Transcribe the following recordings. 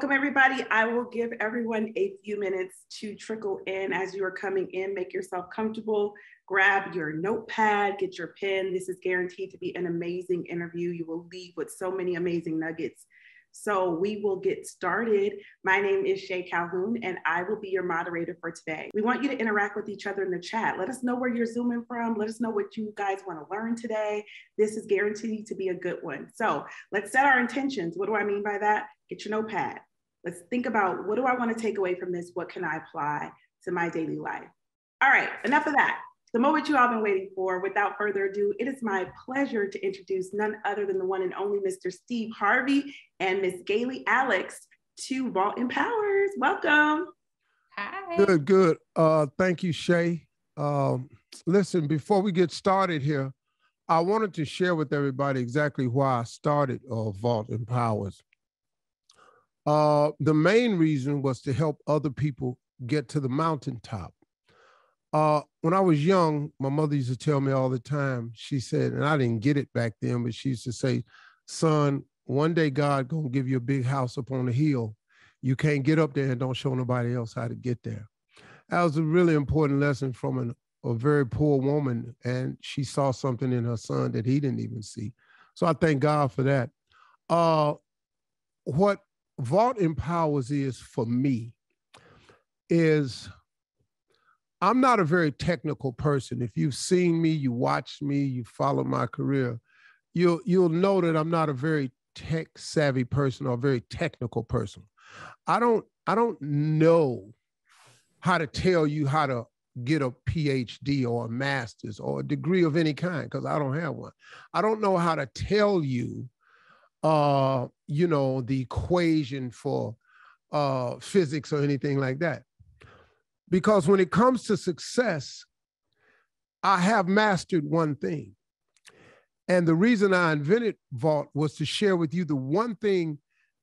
Welcome, everybody. I will give everyone a few minutes to trickle in as you are coming in. Make yourself comfortable. Grab your notepad, get your pen. This is guaranteed to be an amazing interview. You will leave with so many amazing nuggets so we will get started. My name is Shay Calhoun, and I will be your moderator for today. We want you to interact with each other in the chat. Let us know where you're zooming from. Let us know what you guys want to learn today. This is guaranteed to be a good one. So let's set our intentions. What do I mean by that? Get your notepad. Let's think about what do I want to take away from this? What can I apply to my daily life? All right, enough of that the moment you all been waiting for. Without further ado, it is my pleasure to introduce none other than the one and only Mr. Steve Harvey and Miss Galey Alix to Vault Empowers. Welcome. Hi. Good, good. Uh, thank you, Shay. Um, listen, before we get started here, I wanted to share with everybody exactly why I started uh, Vault Empowers. Uh, the main reason was to help other people get to the mountaintop. Uh, when I was young, my mother used to tell me all the time. She said, and I didn't get it back then, but she used to say, "Son, one day God gonna give you a big house up on the hill. You can't get up there and don't show nobody else how to get there." That was a really important lesson from an, a very poor woman, and she saw something in her son that he didn't even see. So I thank God for that. Uh, what Vault Empowers is for me is I'm not a very technical person. If you've seen me, you watched me, you followed my career, you'll you'll know that I'm not a very tech savvy person or a very technical person. I don't I don't know how to tell you how to get a PhD or a master's or a degree of any kind because I don't have one. I don't know how to tell you uh you know the equation for uh physics or anything like that. Because when it comes to success, I have mastered one thing. And the reason I invented Vault was to share with you the one thing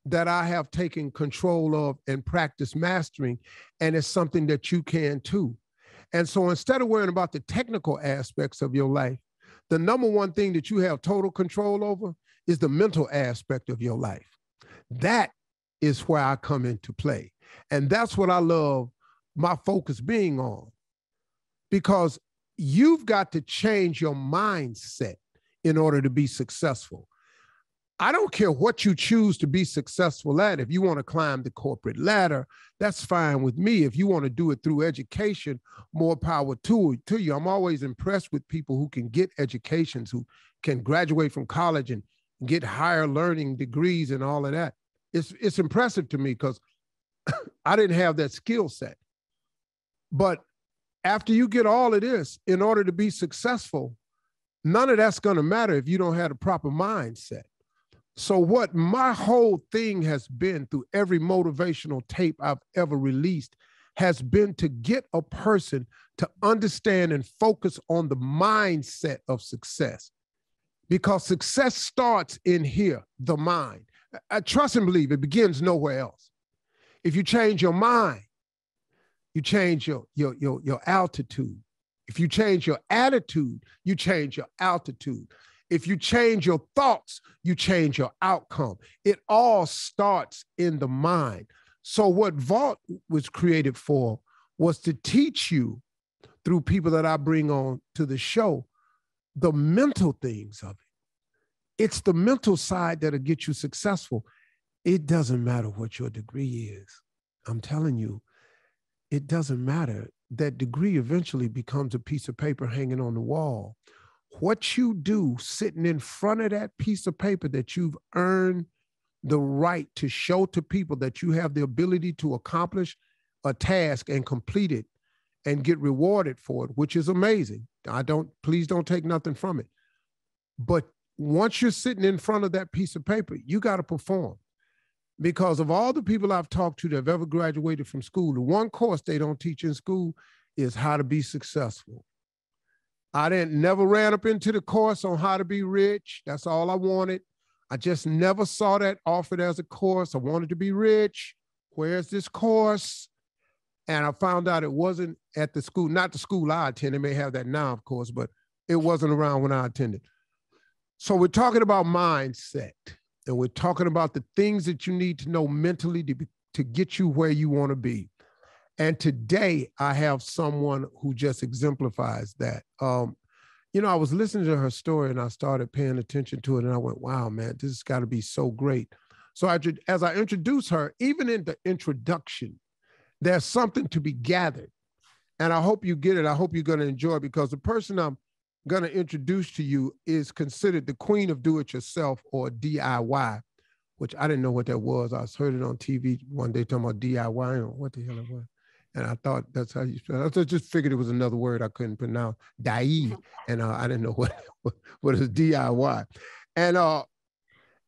that I have taken control of and practice mastering. And it's something that you can too. And so instead of worrying about the technical aspects of your life, the number one thing that you have total control over is the mental aspect of your life. That is where I come into play. And that's what I love my focus being on because you've got to change your mindset in order to be successful. I don't care what you choose to be successful at. If you want to climb the corporate ladder, that's fine with me. If you want to do it through education, more power to, to you. I'm always impressed with people who can get educations, who can graduate from college and get higher learning degrees and all of that. It's, it's impressive to me because I didn't have that skill set. But after you get all of this, in order to be successful, none of that's going to matter if you don't have the proper mindset. So, what my whole thing has been through every motivational tape I've ever released has been to get a person to understand and focus on the mindset of success. Because success starts in here, the mind. I trust and believe it begins nowhere else. If you change your mind, you change your, your, your, your altitude. If you change your attitude, you change your altitude. If you change your thoughts, you change your outcome. It all starts in the mind. So, what Vault was created for was to teach you through people that I bring on to the show the mental things of it. It's the mental side that'll get you successful. It doesn't matter what your degree is. I'm telling you, it doesn't matter. That degree eventually becomes a piece of paper hanging on the wall. What you do sitting in front of that piece of paper that you've earned the right to show to people that you have the ability to accomplish a task and complete it and get rewarded for it, which is amazing. I don't, please don't take nothing from it. But once you're sitting in front of that piece of paper, you got to perform because of all the people I've talked to that have ever graduated from school, the one course they don't teach in school is how to be successful. I didn't never ran up into the course on how to be rich. That's all I wanted. I just never saw that offered as a course. I wanted to be rich. Where's this course? And I found out it wasn't at the school, not the school I attended. May have that now, of course, but it wasn't around when I attended. So we're talking about mindset and we're talking about the things that you need to know mentally to, be, to get you where you want to be. And today I have someone who just exemplifies that. Um, you know, I was listening to her story and I started paying attention to it, and I went, "Wow, man, this has got to be so great." So I, as I introduce her, even in the introduction, there's something to be gathered, and I hope you get it. I hope you're going to enjoy it because the person I'm going to introduce to you is considered the queen of do-it-yourself or DIY, which I didn't know what that was. I heard it on TV one day talking about DIY. What the hell it was? and I thought that's how you spell. it. I just figured it was another word I couldn't pronounce, Dai, and uh, I didn't know what what is DIY, and uh,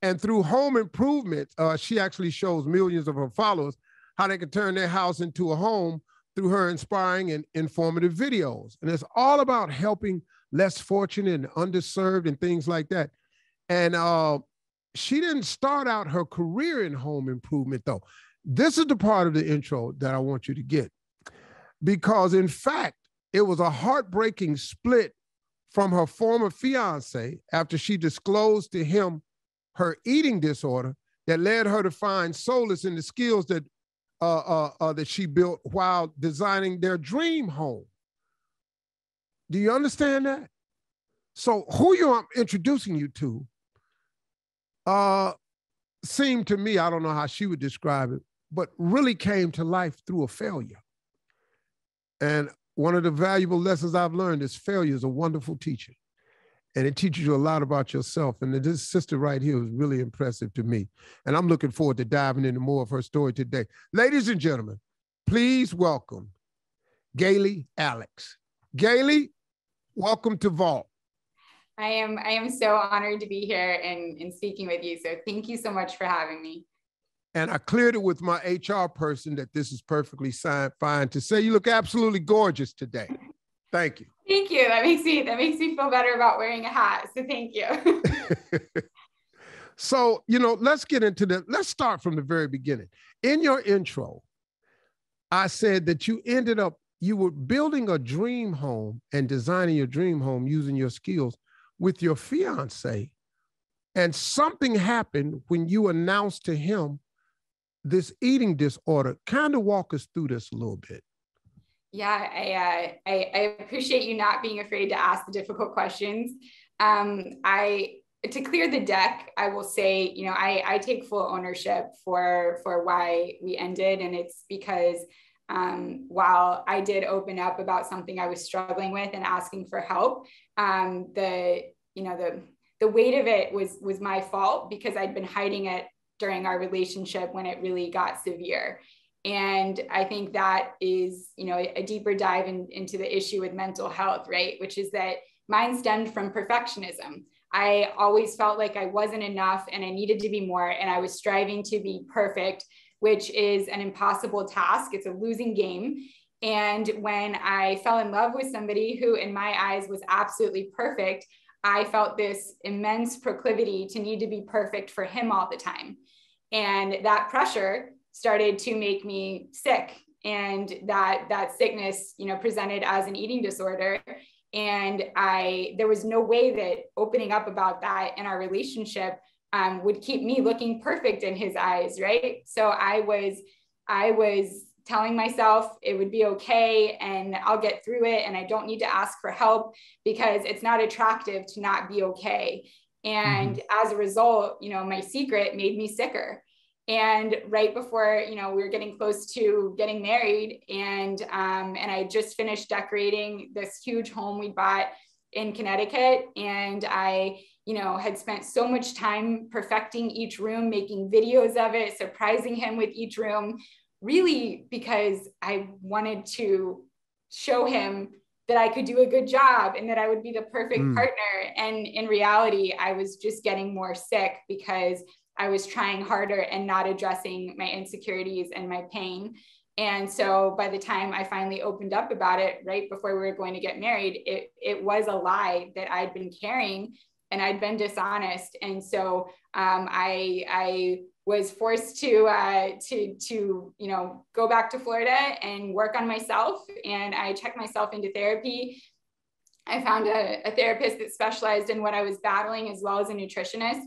and through home improvement, uh, she actually shows millions of her followers how they can turn their house into a home through her inspiring and informative videos, and it's all about helping less fortunate and underserved and things like that, and uh, she didn't start out her career in home improvement though. This is the part of the intro that I want you to get. Because in fact, it was a heartbreaking split from her former fiance after she disclosed to him her eating disorder that led her to find solace in the skills that uh, uh, uh, that she built while designing their dream home. Do you understand that? So who you I'm introducing you to uh, seemed to me, I don't know how she would describe it, but really came to life through a failure. And one of the valuable lessons I've learned is failure is a wonderful teacher. And it teaches you a lot about yourself. And this sister right here was really impressive to me. And I'm looking forward to diving into more of her story today. Ladies and gentlemen, please welcome Galey Alix. Galey, welcome to Vault. I am I am so honored to be here and, and speaking with you. So thank you so much for having me. And I cleared it with my HR person that this is perfectly fine to say you look absolutely gorgeous today. Thank you. Thank you. That makes me that makes me feel better about wearing a hat. So thank you. so, you know, let's get into the let's start from the very beginning. In your intro, I said that you ended up you were building a dream home and designing your dream home using your skills with your fiance. And something happened when you announced to him this eating disorder. Kind of walk us through this a little bit. Yeah, I, uh, I, I appreciate you not being afraid to ask the difficult questions. Um, I to clear the deck, I will say, you know, I, I take full ownership for for why we ended, and it's because um, while I did open up about something I was struggling with and asking for help, um, the you know the the weight of it was was my fault because I'd been hiding it during our relationship when it really got severe and i think that is you know a deeper dive in, into the issue with mental health right? Which is that mine stemmed from perfectionism. I always felt like i wasn't enough and i needed to be more and i was striving to be perfect which is an impossible task. It's a losing game. And when i fell in love with somebody who in my eyes was absolutely perfect i felt this immense proclivity to need to be perfect for him all the time. And that pressure started to make me sick. And that that sickness you know presented as an eating disorder. And i there was no way that opening up about that in our relationship um, would keep me looking perfect in his eyes right? So i was i was telling myself it would be okay and i'll get through it and i don't need to ask for help because it's not attractive to not be okay. And mm-hmm. as a result you know my secret made me sicker and right before you know we were getting close to getting married and um, and i just finished decorating this huge home we bought in connecticut and i you know had spent so much time perfecting each room making videos of it surprising him with each room really because i wanted to show him that I could do a good job and that I would be the perfect mm. partner. And in reality, I was just getting more sick because I was trying harder and not addressing my insecurities and my pain. And so by the time I finally opened up about it, right before we were going to get married, it, it was a lie that I'd been carrying and I'd been dishonest. And so um, I, I was forced to uh, to to you know go back to Florida and work on myself. And I checked myself into therapy. I found a, a therapist that specialized in what I was battling, as well as a nutritionist.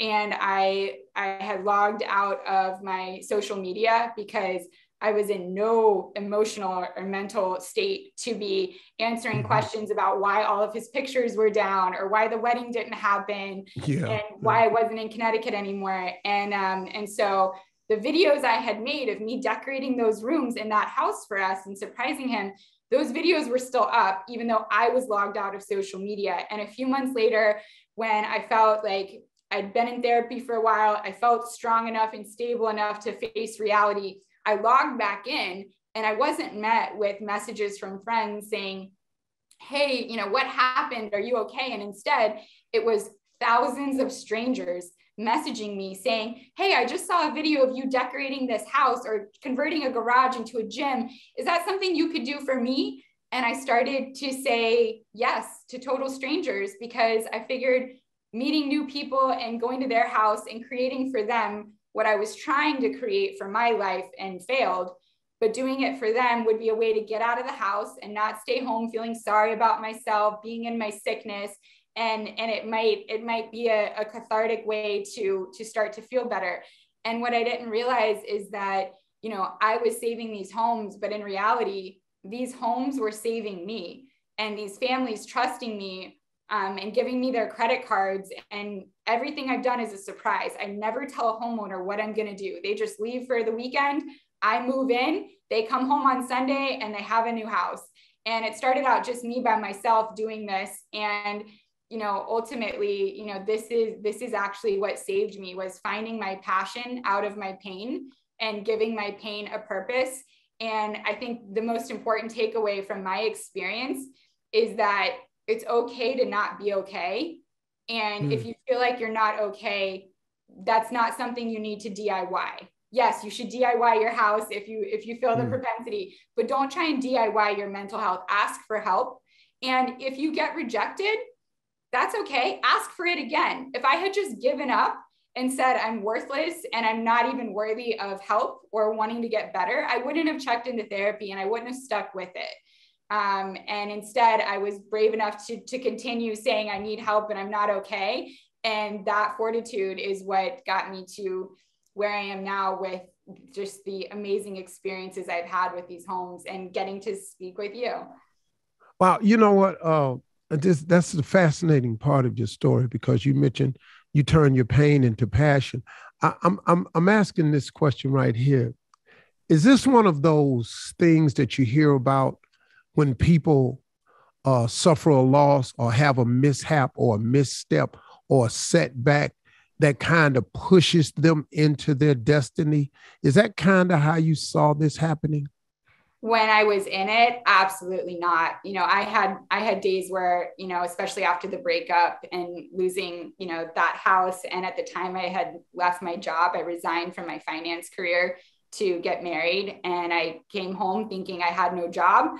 And I I had logged out of my social media because I was in no emotional or mental state to be answering mm-hmm. questions about why all of his pictures were down or why the wedding didn't happen yeah. and why I wasn't in Connecticut anymore. And um, and so the videos I had made of me decorating those rooms in that house for us and surprising him, those videos were still up, even though I was logged out of social media. And a few months later, when I felt like I'd been in therapy for a while, I felt strong enough and stable enough to face reality. I logged back in and I wasn't met with messages from friends saying, Hey, you know, what happened? Are you okay? And instead, it was thousands of strangers messaging me saying, Hey, I just saw a video of you decorating this house or converting a garage into a gym. Is that something you could do for me? And I started to say yes to total strangers because I figured meeting new people and going to their house and creating for them what I was trying to create for my life and failed. But doing it for them would be a way to get out of the house and not stay home feeling sorry about myself, being in my sickness, and and it might it might be a, a cathartic way to to start to feel better and what i didn't realize is that you know i was saving these homes but in reality these homes were saving me and these families trusting me um, and giving me their credit cards and everything i've done is a surprise. I never tell a homeowner what i'm going to do. They just leave for the weekend. I move in they come home on sunday and they have a new house. And it started out just me by myself doing this. And you know ultimately you know this is this is actually what saved me was finding my passion out of my pain and giving my pain a purpose. And i think the most important takeaway from my experience is that it's okay to not be okay and mm. if you feel like you're not okay that's not something you need to diy yes you should diy your house if you if you feel the mm. propensity but don't try and diy your mental health ask for help and if you get rejected that's okay. Ask for it again. If I had just given up and said, I'm worthless and I'm not even worthy of help or wanting to get better, I wouldn't have checked into therapy and I wouldn't have stuck with it. Um, and instead, I was brave enough to, to continue saying, I need help and I'm not okay. And that fortitude is what got me to where I am now with just the amazing experiences I've had with these homes and getting to speak with you. Wow. You know what? Uh, this, that's the fascinating part of your story because you mentioned you turn your pain into passion. I, I'm, I'm, I'm asking this question right here. Is this one of those things that you hear about when people uh, suffer a loss or have a mishap or a misstep or a setback that kind of pushes them into their destiny? Is that kind of how you saw this happening? when I was in it, absolutely not. You know, I had I had days where, you know, especially after the breakup and losing, you know, that house and at the time I had left my job, I resigned from my finance career to get married and I came home thinking I had no job.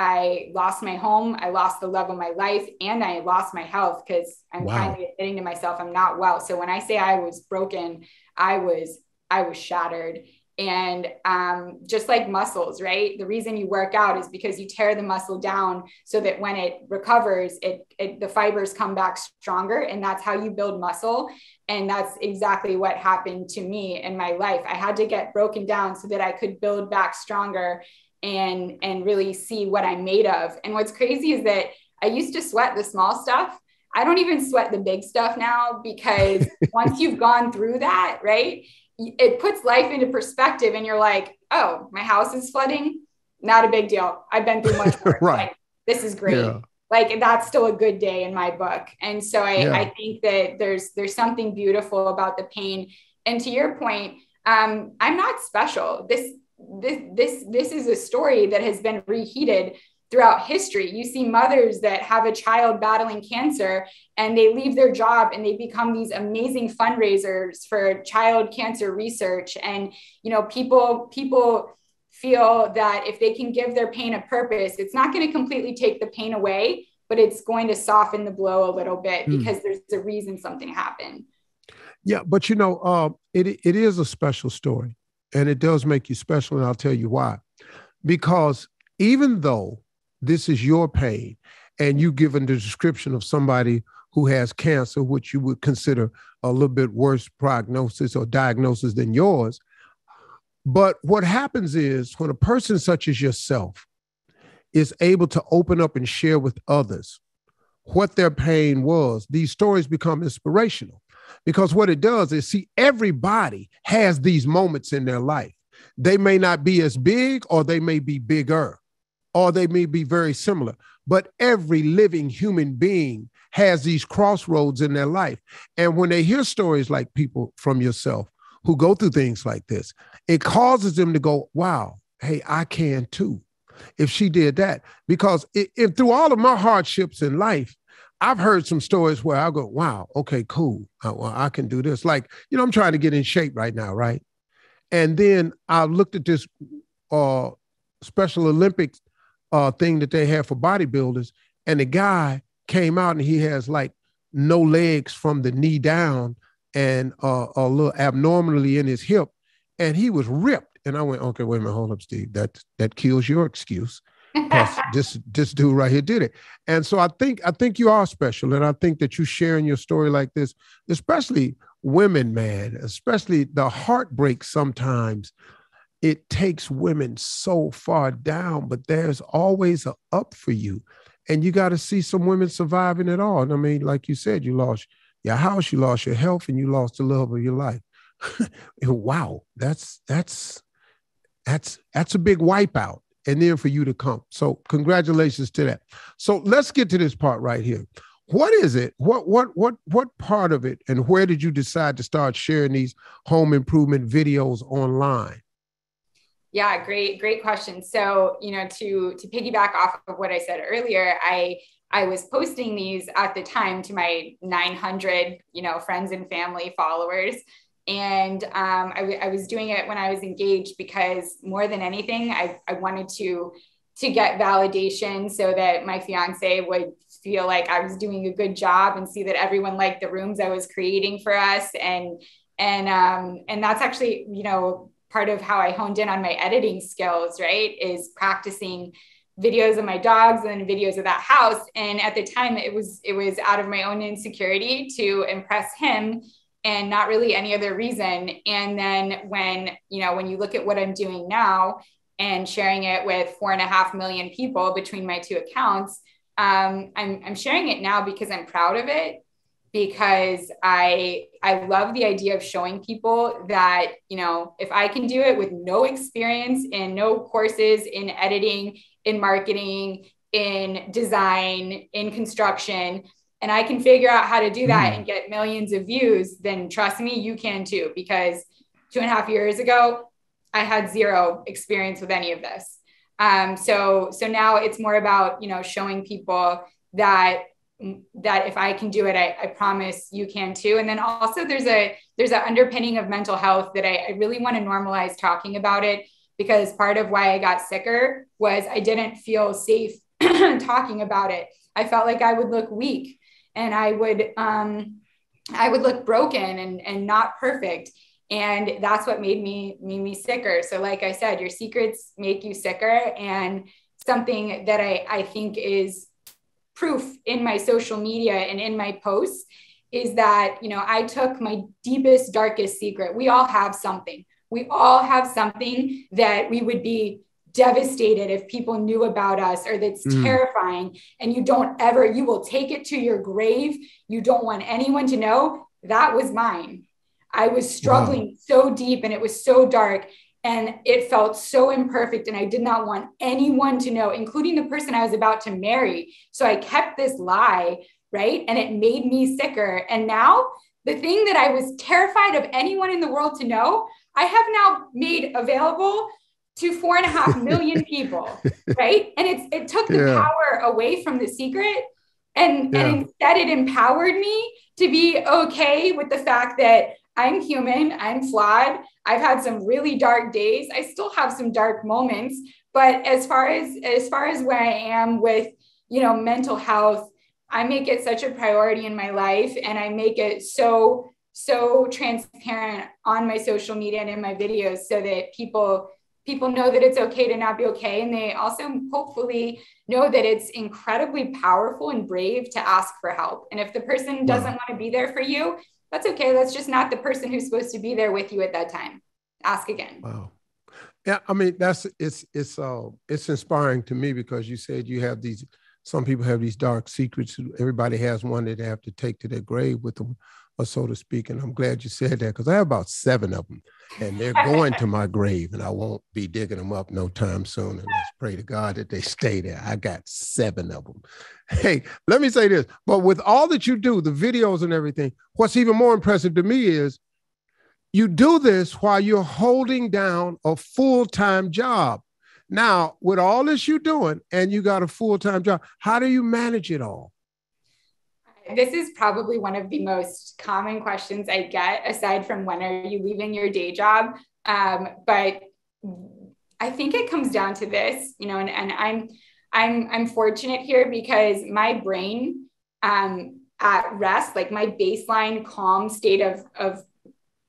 I lost my home, I lost the love of my life, and I lost my health because I'm wow. finally admitting to myself I'm not well. So when I say I was broken, I was I was shattered and um, just like muscles, right? The reason you work out is because you tear the muscle down so that when it recovers, it, it the fibers come back stronger, and that's how you build muscle. And that's exactly what happened to me in my life. I had to get broken down so that I could build back stronger and and really see what I'm made of. And what's crazy is that I used to sweat the small stuff. I don't even sweat the big stuff now because once you've gone through that, right? it puts life into perspective and you're like, oh, my house is flooding. Not a big deal. I've been through much worse. right. Like, this is great. Yeah. Like that's still a good day in my book. And so I, yeah. I think that there's there's something beautiful about the pain. And to your point, um, I'm not special. This this this this is a story that has been reheated throughout history. You see mothers that have a child battling cancer and they leave their job and they become these amazing fundraisers for child cancer research. And, you know, people, people, feel that if they can give their pain a purpose, it's not going to completely take the pain away, but it's going to soften the blow a little bit mm. because there's a reason something happened. Yeah, but you know, uh, it it is a special story, and it does make you special, and I'll tell you why. Because even though this is your pain and you've given the description of somebody who has cancer, which you would consider a little bit worse prognosis or diagnosis than yours. But what happens is when a person such as yourself is able to open up and share with others what their pain was, these stories become inspirational. Because what it does is see, everybody has these moments in their life. They may not be as big or they may be bigger or they may be very similar, but every living human being has these crossroads in their life. And when they hear stories like people from yourself who go through things like this, it causes them to go, wow, hey, I can too. If she did that, because if through all of my hardships in life, I've heard some stories where I go, wow, okay, cool. I, well, I can do this. Like, you know, I'm trying to get in shape right now, right? And then I looked at this uh, Special Olympics uh, thing that they have for bodybuilders, and the guy came out and he has like no legs from the knee down and uh, a little abnormally in his hip, and he was ripped. And I went, okay, wait a minute, hold up, Steve. That that kills your excuse. this this dude right here did it. And so I think I think you are special, and I think that you sharing your story like this, especially women, man, especially the heartbreak sometimes. It takes women so far down, but there's always a up for you. And you got to see some women surviving it all. And I mean, like you said, you lost your house, you lost your health, and you lost the love of your life. wow, that's that's that's that's a big wipeout. And then for you to come. So congratulations to that. So let's get to this part right here. What is it? What what what what part of it and where did you decide to start sharing these home improvement videos online? Yeah, great, great question. So, you know, to to piggyback off of what I said earlier, I I was posting these at the time to my 900, you know, friends and family followers. And um, I, was doing it when I was engaged because more than anything, I, I wanted to to get validation so that my fiance would feel like I was doing a good job and see that everyone liked the rooms I was creating for us. And and um, and that's actually, you know, part of how I honed in on my editing skills, right? Is practicing videos of my dogs and videos of that house. And at the time it was it was out of my own insecurity to impress him and not really any other reason. And then when, you know, when you look at what I'm doing now and sharing it with four and a half million people between my two accounts, um, I'm, I'm sharing it now because I'm proud of it because I I love the idea of showing people that you know if I can do it with no experience and no courses in editing, in marketing, in design, in construction, and I can figure out how to do that mm. and get millions of views, then trust me, you can too. Because two and a half years ago, I had zero experience with any of this. Um, so so now it's more about you know showing people that that if I can do it, I, I, promise you can too. And then also there's a there's an underpinning of mental health that I, I really want to normalize talking about it because part of why I got sicker was I didn't feel safe talking about it. I felt like I would look weak and I would um, I would look broken and and not perfect. And that's what made me made me sicker. So, like I said, your secrets make you sicker. And something that I, I think is proof in my social media and in my posts is that you know I took my deepest, darkest secret. We all have something. We all have something that we would be devastated if people knew about us or that's mm. terrifying. And you don't ever you will take it to your grave. You don't want anyone to know. That was mine. I was struggling wow. so deep and it was so dark and it felt so imperfect and i did not want anyone to know including the person i was about to marry. So i kept this lie right? And it made me sicker. And now the thing that i was terrified of anyone in the world to know i have now made available to four and a half million people, right? And it's it took the yeah. power away from the secret and, yeah. and instead it empowered me to be okay with the fact that I'm human, I'm flawed. I've had some really dark days. I still have some dark moments, but as far as as far as where I am with, you know, mental health, I make it such a priority in my life and I make it so so transparent on my social media and in my videos so that people people know that it's okay to not be okay. And they also hopefully know that it's incredibly powerful and brave to ask for help. And if the person doesn't want to be there for you, that's okay. That's just not the person who's supposed to be there with you at that time. Ask again. Wow. Yeah, I mean that's it's it's uh it's inspiring to me because you said you have these some people have these dark secrets. Everybody has one that they have to take to their grave with them, or so to speak. And I'm glad you said that because I have about seven of them, and they're going to my grave, and I won't be digging them up no time soon. And let's pray to God that they stay there. I got seven of them. Hey, let me say this. But with all that you do, the videos and everything, what's even more impressive to me is you do this while you're holding down a full-time job. Now, with all this you're doing and you got a full-time job, how do you manage it all? This is probably one of the most common questions I get, aside from when are you leaving your day job? Um, but I think it comes down to this, you know, and, and I'm I'm I'm fortunate here because my brain um, at rest, like my baseline calm state of of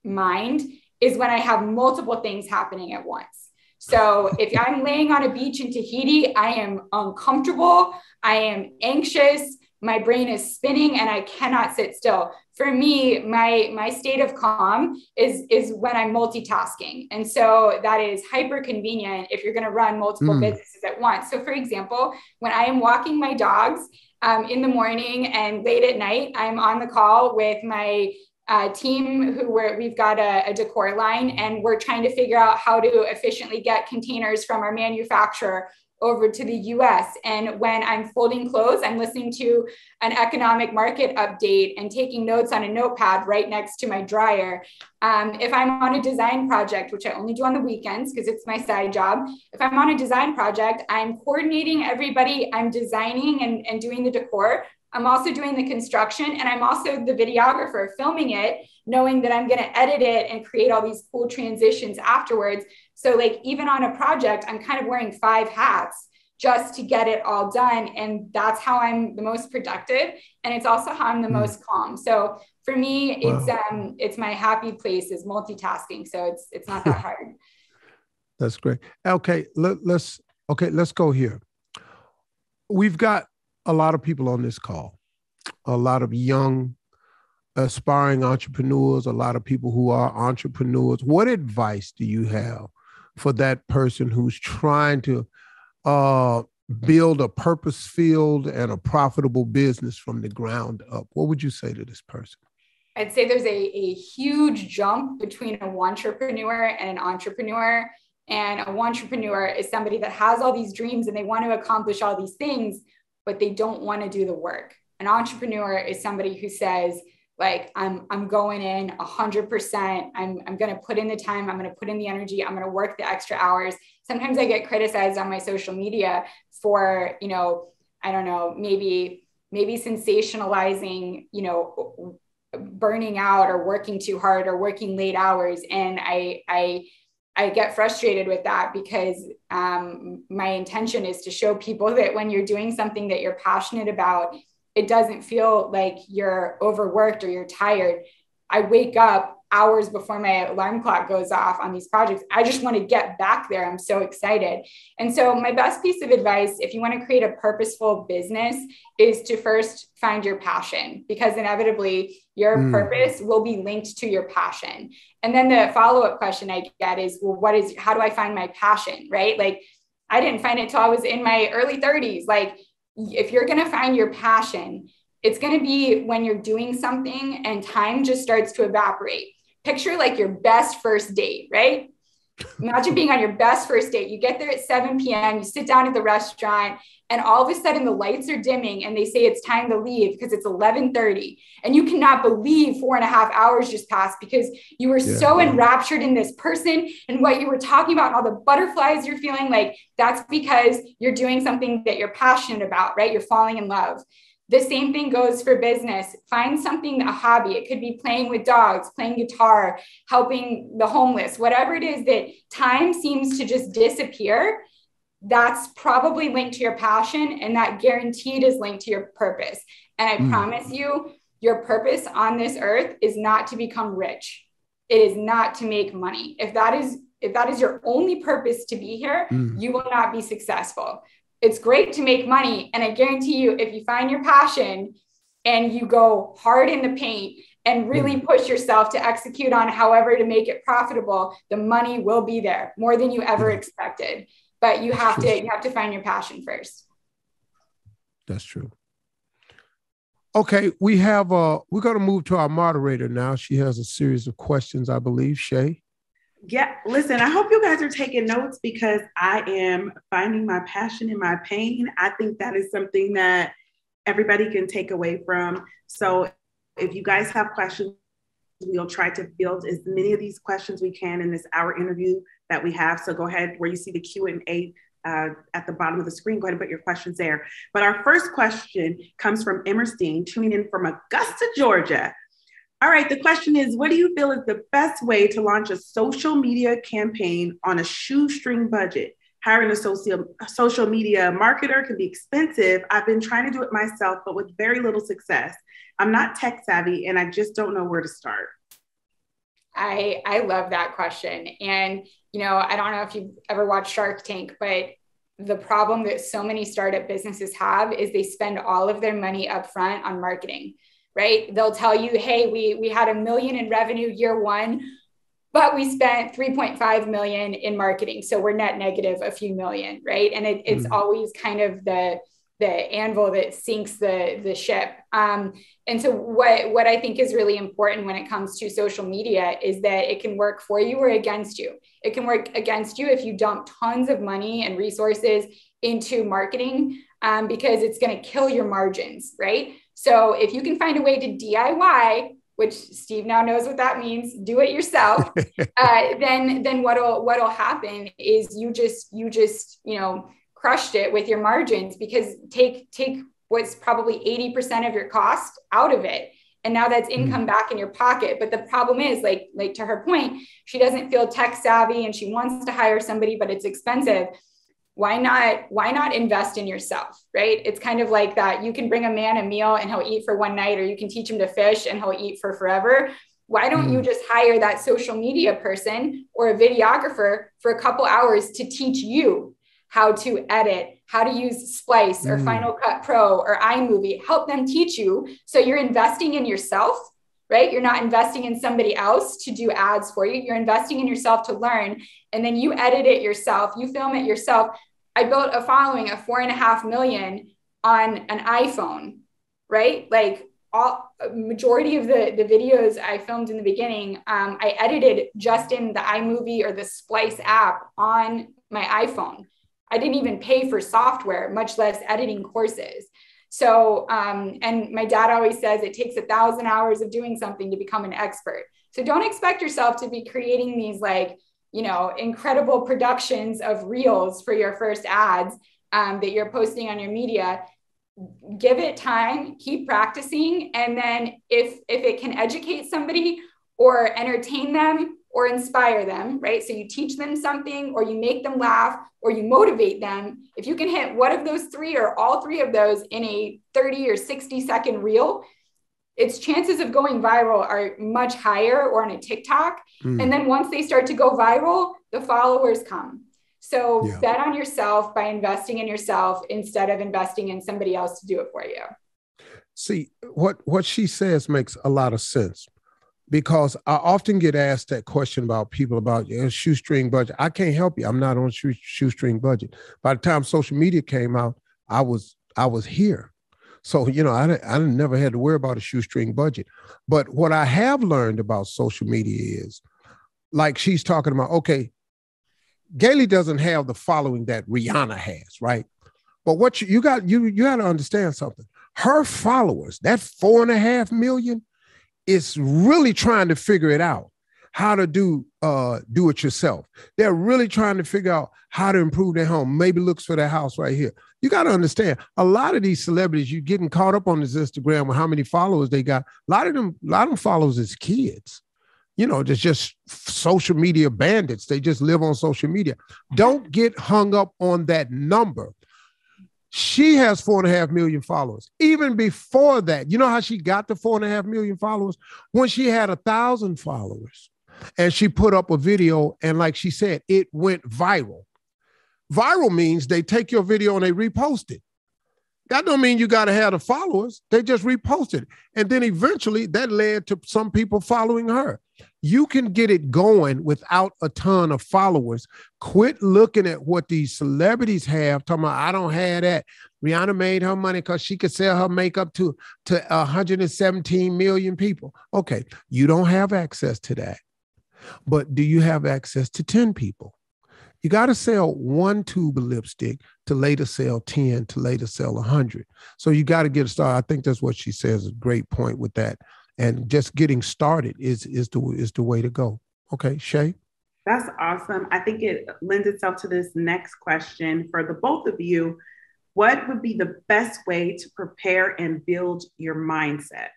mind is when I have multiple things happening at once. So if I'm laying on a beach in Tahiti, I am uncomfortable, I am anxious, my brain is spinning and I cannot sit still. For me, my my state of calm is is when I'm multitasking. And so that is hyper convenient if you're going to run multiple mm. businesses at once. So for example, when I am walking my dogs um, in the morning and late at night, I'm on the call with my uh, team who we're, we've got a, a, decor line and we're trying to figure out how to efficiently get containers from our manufacturer over to the US. And when I'm folding clothes, I'm listening to an economic market update and taking notes on a notepad right next to my dryer. Um, if I'm on a design project, which I only do on the weekends because it's my side job, if I'm on a design project, I'm coordinating everybody, I'm designing and, and doing the decor I'm also doing the construction and I'm also the videographer filming it, knowing that I'm going to edit it and create all these cool transitions afterwards. So, like, even on a project, I'm kind of wearing five hats just to get it all done. And that's how I'm the most productive. And it's also how I'm the mm. most calm. So, for me, it's wow. um it's my happy place is multitasking. So it's it's not that hard. That's great. Okay, let, let's okay, let's go here. We've got a lot of people on this call, a lot of young, aspiring entrepreneurs, a lot of people who are entrepreneurs. What advice do you have for that person who's trying to uh, build a purpose filled and a profitable business from the ground up? What would you say to this person? I'd say there's a, a huge jump between a entrepreneur and an entrepreneur. And a entrepreneur is somebody that has all these dreams and they want to accomplish all these things, but they don't want to do the work. An entrepreneur is somebody who says, like I'm I'm going in a 100%. I'm I'm going to put in the time, I'm to put in the energy, I'm to work the extra hours. Sometimes I get criticized on my social media for, you know, I don't know, maybe maybe sensationalizing, you know, burning out or working too hard or working late hours and I I I get frustrated with that because um, my intention is to show people that when you're doing something that you're passionate about, it doesn't feel like you're overworked or you're tired. I wake up hours before my alarm clock goes off on these projects. I just want to get back there. I'm so excited. And so, my best piece of advice, if you want to create a purposeful business, is to first find your passion because inevitably your mm. purpose will be linked to your passion. And then the follow up question I get is, well, what is, how do I find my passion? Right? Like, I didn't find it till I was in my early 30s. Like, if you're going to find your passion, it's going to be when you're doing something and time just starts to evaporate picture like your best first date, right? Imagine being on your best first date. You get there at 7 p.m., you sit down at the restaurant, and all of a sudden the lights are dimming and they say it's time to leave because it's 11:30. And you cannot believe four and a half hours just passed because you were yeah. so enraptured in this person and what you were talking about and all the butterflies you're feeling. Like that's because you're doing something that you're passionate about, right? You're falling in love. The same thing goes for business. Find something, a hobby. It could be playing with dogs, playing guitar, helping the homeless, whatever it is that time seems to just disappear. That's probably linked to your passion, and that guaranteed is linked to your purpose. And I mm. promise you, your purpose on this earth is not to become rich. It is not to make money. If that is if that is your only purpose to be here, mm. you will not be successful. It's great to make money. And I guarantee you, if you find your passion and you go hard in the paint and really mm. push yourself to execute on however to make it profitable, the money will be there more than you ever mm. expected. But you have to you have to find your passion first. That's true. Okay, we have uh we're gonna move to our moderator now. She has a series of questions, I believe. Shay. Yeah, listen, I hope you guys are taking notes because I am finding my passion in my pain. I think that is something that everybody can take away from. So if you guys have questions, we'll try to field as many of these questions we can in this hour interview that we have. So go ahead where you see the Q&A uh, at the bottom of the screen. Go ahead and put your questions there. But our first question comes from Emerstein, tuning in from Augusta, Georgia. All right, the question is What do you feel is the best way to launch a social media campaign on a shoestring budget? Hiring a social, social media marketer can be expensive. I've been trying to do it myself, but with very little success. I'm not tech savvy and I just don't know where to start. I I love that question. And you know, I don't know if you've ever watched Shark Tank, but the problem that so many startup businesses have is they spend all of their money up front on marketing, right? They'll tell you, hey, we we had a million in revenue year one, but we spent 3.5 million in marketing. So we're net negative a few million, right? And it, it's mm-hmm. always kind of the the anvil that sinks the the ship. Um, and so what what I think is really important when it comes to social media is that it can work for you or against you. It can work against you if you dump tons of money and resources into marketing um, because it's going to kill your margins, right? So if you can find a way to DIY which Steve now knows what that means, do it yourself, uh, then then what'll what'll happen is you just you just you know crushed it with your margins because take take what's probably 80% of your cost out of it. And now that's mm-hmm. income back in your pocket. But the problem is like like to her point she doesn't feel tech savvy and she wants to hire somebody but it's expensive why not why not invest in yourself right it's kind of like that you can bring a man a meal and he'll eat for one night or you can teach him to fish and he'll eat for forever why don't mm. you just hire that social media person or a videographer for a couple hours to teach you how to edit, how to use Splice or mm. Final Cut Pro or iMovie. Help them teach you. So you're investing in yourself, right? You're not investing in somebody else to do ads for you. You're investing in yourself to learn. And then you edit it yourself, you film it yourself. I built a following of four and a half million on an iPhone, right? Like all majority of the, the videos I filmed in the beginning, um, I edited just in the iMovie or the Splice app on my iPhone. I didn't even pay for software, much less editing courses. So, um, and my dad always says it takes a thousand hours of doing something to become an expert. So don't expect yourself to be creating these like, you know, incredible productions of reels for your first ads um, that you're posting on your media. Give it time, keep practicing, and then if if it can educate somebody or entertain them or inspire them, right? So you teach them something or you make them laugh or you motivate them. If you can hit one of those three or all three of those in a 30 or 60 second reel, its chances of going viral are much higher or on a TikTok. Mm. And then once they start to go viral, the followers come. So yeah. bet on yourself by investing in yourself instead of investing in somebody else to do it for you. See, what what she says makes a lot of sense because I often get asked that question about people about know, shoestring budget. I can't help you. I'm not on shoe, shoestring budget. By the time social media came out, I was I was here. So you know, I I never had to worry about a shoestring budget. But what I have learned about social media is, like she's talking about, okay, Galey doesn't have the following that Rihanna has, right? But what you, you got, you you got to understand something. Her followers, that four and a half million, is really trying to figure it out how to do uh do it yourself they're really trying to figure out how to improve their home maybe looks for their house right here you got to understand a lot of these celebrities you're getting caught up on this instagram with how many followers they got a lot of them a lot of them follows as kids you know there's just social media bandits they just live on social media don't get hung up on that number she has four and a half million followers. Even before that, you know how she got the four and a half million followers? When she had a thousand followers. And she put up a video, and like she said, it went viral. Viral means they take your video and they repost it. That don't mean you got to have the followers. They just reposted. It. And then eventually that led to some people following her. You can get it going without a ton of followers. Quit looking at what these celebrities have. Talking about, I don't have that. Rihanna made her money because she could sell her makeup to, to 117 million people. Okay, you don't have access to that. But do you have access to 10 people? You got to sell one tube of lipstick to later sell 10 to later sell 100. So you got to get started. I think that's what she says, a great point with that. And just getting started is, is, the, is the way to go. Okay, Shay? That's awesome. I think it lends itself to this next question for the both of you. What would be the best way to prepare and build your mindset?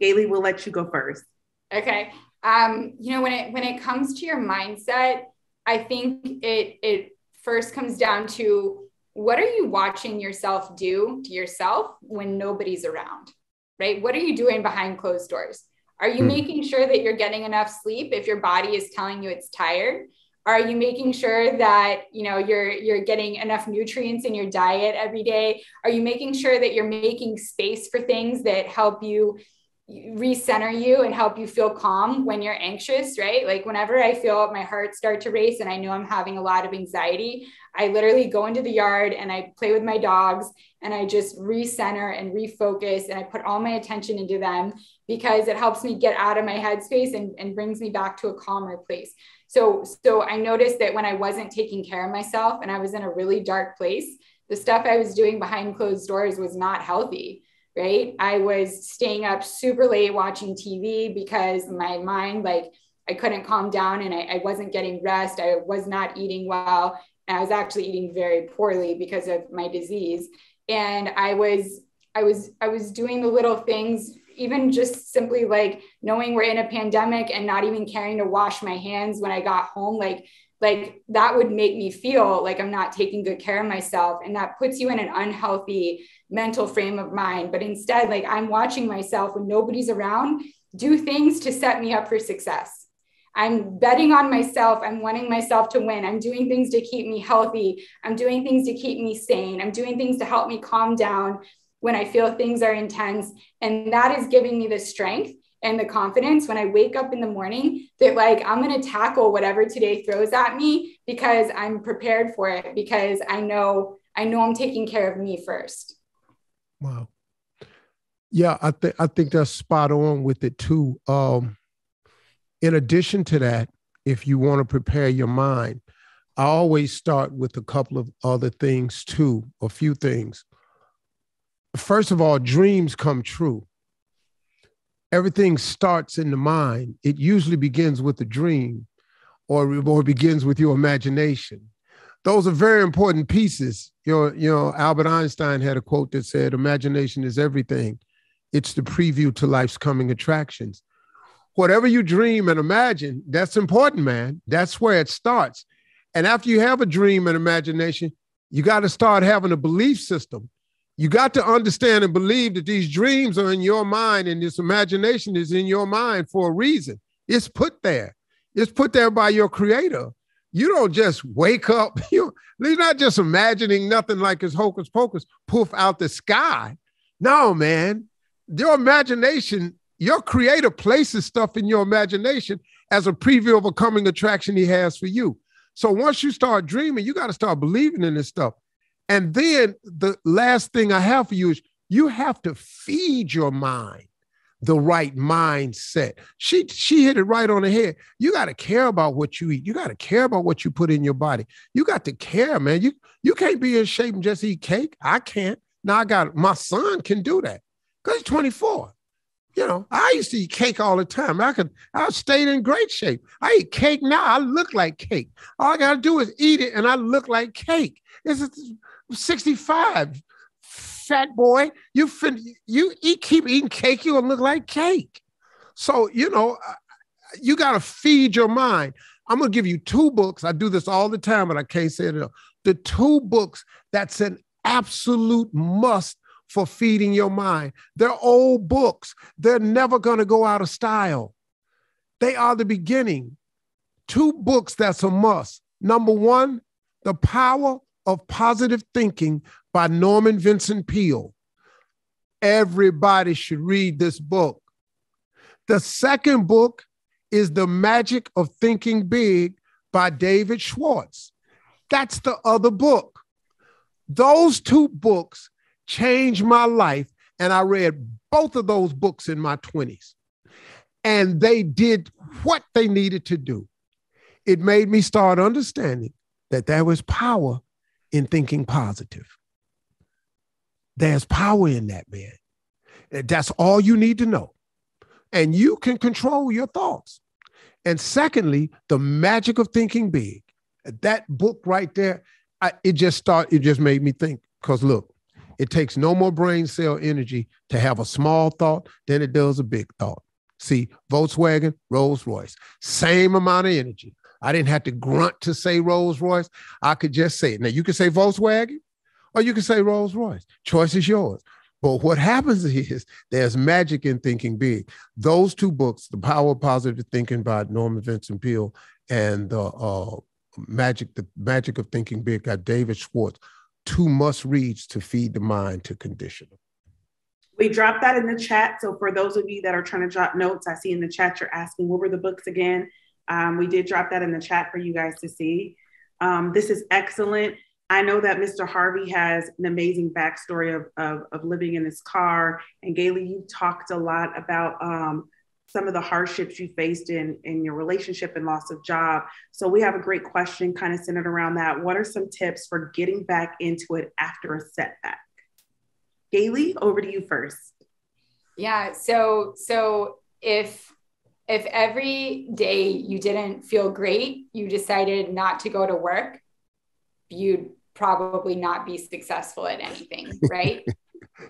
Galey, we'll let you go first. Okay um, you know, when it when it comes to your mindset, I think it it first comes down to what are you watching yourself do to yourself when nobody's around, right? What are you doing behind closed doors? Are you mm. making sure that you're getting enough sleep if your body is telling you it's tired? Are you making sure that you know you're you're getting enough nutrients in your diet every day? Are you making sure that you're making space for things that help you recenter you and help you feel calm when you're anxious, right? Like whenever I feel my heart start to race and I know I'm having a lot of anxiety, I literally go into the yard and I play with my dogs and I just recenter and refocus and I put all my attention into them because it helps me get out of my headspace and, and brings me back to a calmer place. So, so I noticed that when I wasn't taking care of myself and I was in a really dark place, the stuff I was doing behind closed doors was not healthy right? I was staying up super late watching TV because my mind, like, I couldn't calm down and I, I wasn't getting rest. I was not eating well. And I was actually eating very poorly because of my disease. And I was, I was, I was doing the little things, even just simply like knowing we're in a pandemic and not even caring to wash my hands when I got home. Like like that would make me feel like I'm not taking good care of myself. And that puts you in an unhealthy mental frame of mind. But instead, like I'm watching myself when nobody's around do things to set me up for success. I'm betting on myself. I'm wanting myself to win. I'm doing things to keep me healthy. I'm doing things to keep me sane. I'm doing things to help me calm down when I feel things are intense. And that is giving me the strength and the confidence when I wake up in the morning that like I'm going to tackle whatever today throws at me because I'm prepared for it because I know I know I'm taking care of me first. Wow. Yeah, I think I think that's spot on with it too. Um in addition to that, if you want to prepare your mind, I always start with a couple of other things too, a few things. First of all, dreams come true everything starts in the mind. It usually begins with a dream or, or begins with your imagination. Those are very important pieces. You know, you know, Albert Einstein had a quote that said, imagination is everything. It's the preview to life's coming attractions. Whatever you dream and imagine, that's important, man. That's where it starts. And after you have a dream and imagination, you got to start having a belief system you got to understand and believe that these dreams are in your mind and this imagination is in your mind for a reason. It's put there. It's put there by your creator. You don't just wake up. You, you're not just imagining nothing like it's hocus pocus, poof out the sky. No, man. Your imagination, your creator places stuff in your imagination as a preview of a coming attraction he has for you. So once you start dreaming, you got to start believing in this stuff. And then the last thing I have for you is you have to feed your mind the right mindset. She she hit it right on the head. You got to care about what you eat. You got to care about what you put in your body. You got to care, man. You you can't be in shape and just eat cake. I can't. Now I got my son can do that because he's 24. You know, I used to eat cake all the time. I could, I stayed in great shape. I eat cake now. I look like cake. All I gotta do is eat it, and I look like cake. It's 65, fat boy. You fin- you eat, keep eating cake, gonna look like cake. So, you know, you gotta feed your mind. I'm gonna give you two books. I do this all the time, but I can't say it enough. The two books that's an absolute must for feeding your mind. They're old books. They're never going to go out of style. They are the beginning. Two books that's a must. Number one, The Power of Positive Thinking by Norman Vincent Peale. Everybody should read this book. The second book is The Magic of Thinking Big by David Schwartz. That's the other book. Those two books changed my life, and I read both of those books in my 20s. And they did what they needed to do. It made me start understanding that there was power in thinking positive. There's power in that, man. That's all you need to know. And you can control your thoughts. And secondly, the magic of thinking big. That book right there, I, it just start. It just made me think. Because look, it takes no more brain cell energy to have a small thought than it does a big thought. See, Volkswagen, Rolls Royce, same amount of energy. I didn't have to grunt to say Rolls Royce. I could just say it. Now you can say Volkswagen or you can say Rolls Royce. Choice is yours. But what happens is there's magic in thinking big. Those two books, The Power of Positive Thinking by Norman Vincent Peale and the uh, Magic, The Magic of Thinking Big by David Schwartz, two must reads to feed the mind to condition them. We dropped that in the chat. So for those of you that are trying to drop notes, I see in the chat you're asking what were the books again. Um, we did drop that in the chat for you guys to see. Um, this is excellent. I know that Mr. Harvey has an amazing backstory of, of, of living in his car. And Galey, you talked a lot about um, some of the hardships you faced in, in your relationship and loss of job. So we have a great question kind of centered around that. What are some tips for getting back into it after a setback? Galey, over to you first. Yeah. So so if if every day you didn't feel great, you decided not to go to work, you'd probably not be successful at anything, right?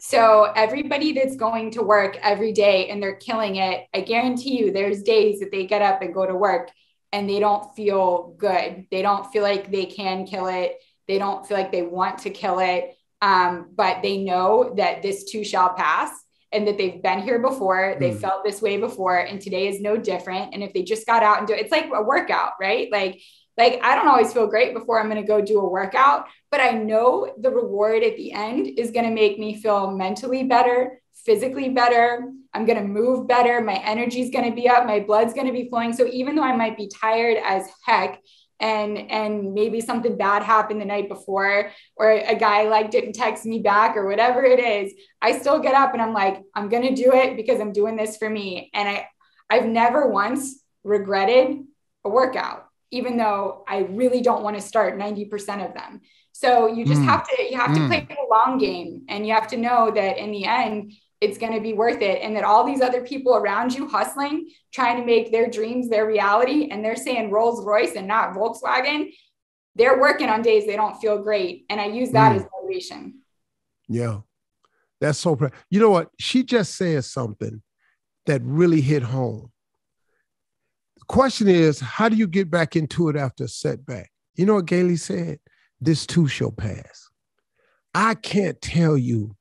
so everybody that's going to work every day and they're killing it, I guarantee you there's days that they get up and go to work and they don't feel good. They don't feel like they can kill it. They don't feel like they want to kill it. Um, but they know that this too shall pass and that they've been here before, they mm. felt this way before, and today is no different. And if they just got out and do it, it's like a workout, right? Like like, I don't always feel great before I'm going to go do a workout, but I know the reward at the end is going to make me feel mentally better, physically better. I'm going to move better. My energy is going to be up. My blood's going to be flowing. So even though I might be tired as heck, and and maybe something bad happened the night before or a guy like didn't text me back or whatever it is i still get up and i'm like i'm going to do it because i'm doing this for me and i i've never once regretted a workout even though I really don't want to start 90% of them. So you just mm. have to you have mm. to play the long game and you have to know that in the end it's going to be worth it and that all these other people around you hustling trying to make their dreams their reality and they're saying Rolls-Royce and not Volkswagen they're working on days they don't feel great and I use that mm. as motivation. Yeah. That's so you know what she just said something that really hit home The question is, how do you get back into it after a setback? You know what Galey said? This too shall pass. I can't tell you,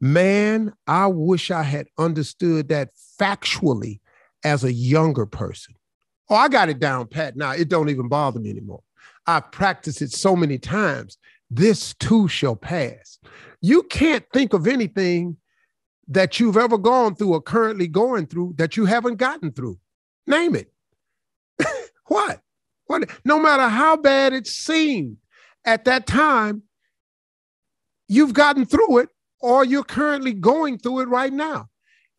man, I wish I had understood that factually as a younger person. Oh, I got it down pat now. It don't even bother me anymore. I've practiced it so many times. This too shall pass. You can't think of anything that you've ever gone through or currently going through that you haven't gotten through. Name it. What? What? No matter how bad it seemed at that time, you've gotten through it or you're currently going through it right now.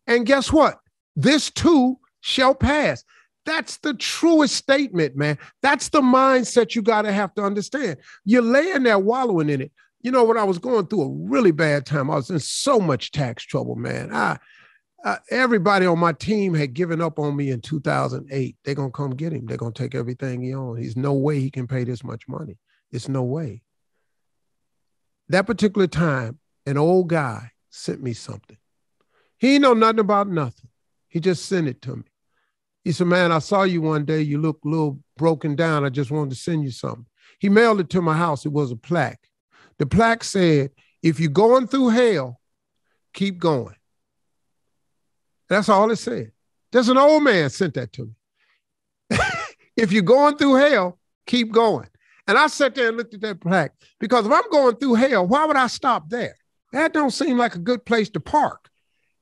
And guess what? This too shall pass. That's the truest statement, man. That's the mindset you got to have to understand. You're laying there wallowing in it. You know, when I was going through a really bad time, I was in so much tax trouble, man. I uh, everybody on my team had given up on me in 2008. They're going to come get him. They're going to take everything he owns. There's no way he can pay this much money. It's no way. That particular time, an old guy sent me something. He know nothing about nothing. He just sent it to me. He said, Man, I saw you one day. You look a little broken down. I just wanted to send you something. He mailed it to my house. It was a plaque. The plaque said, If you're going through hell, keep going. That's all it said. Just an old man sent that to me. if you're going through hell, keep going. And I sat there and looked at that plaque because if I'm going through hell, why would I stop there? That don't seem like a good place to park.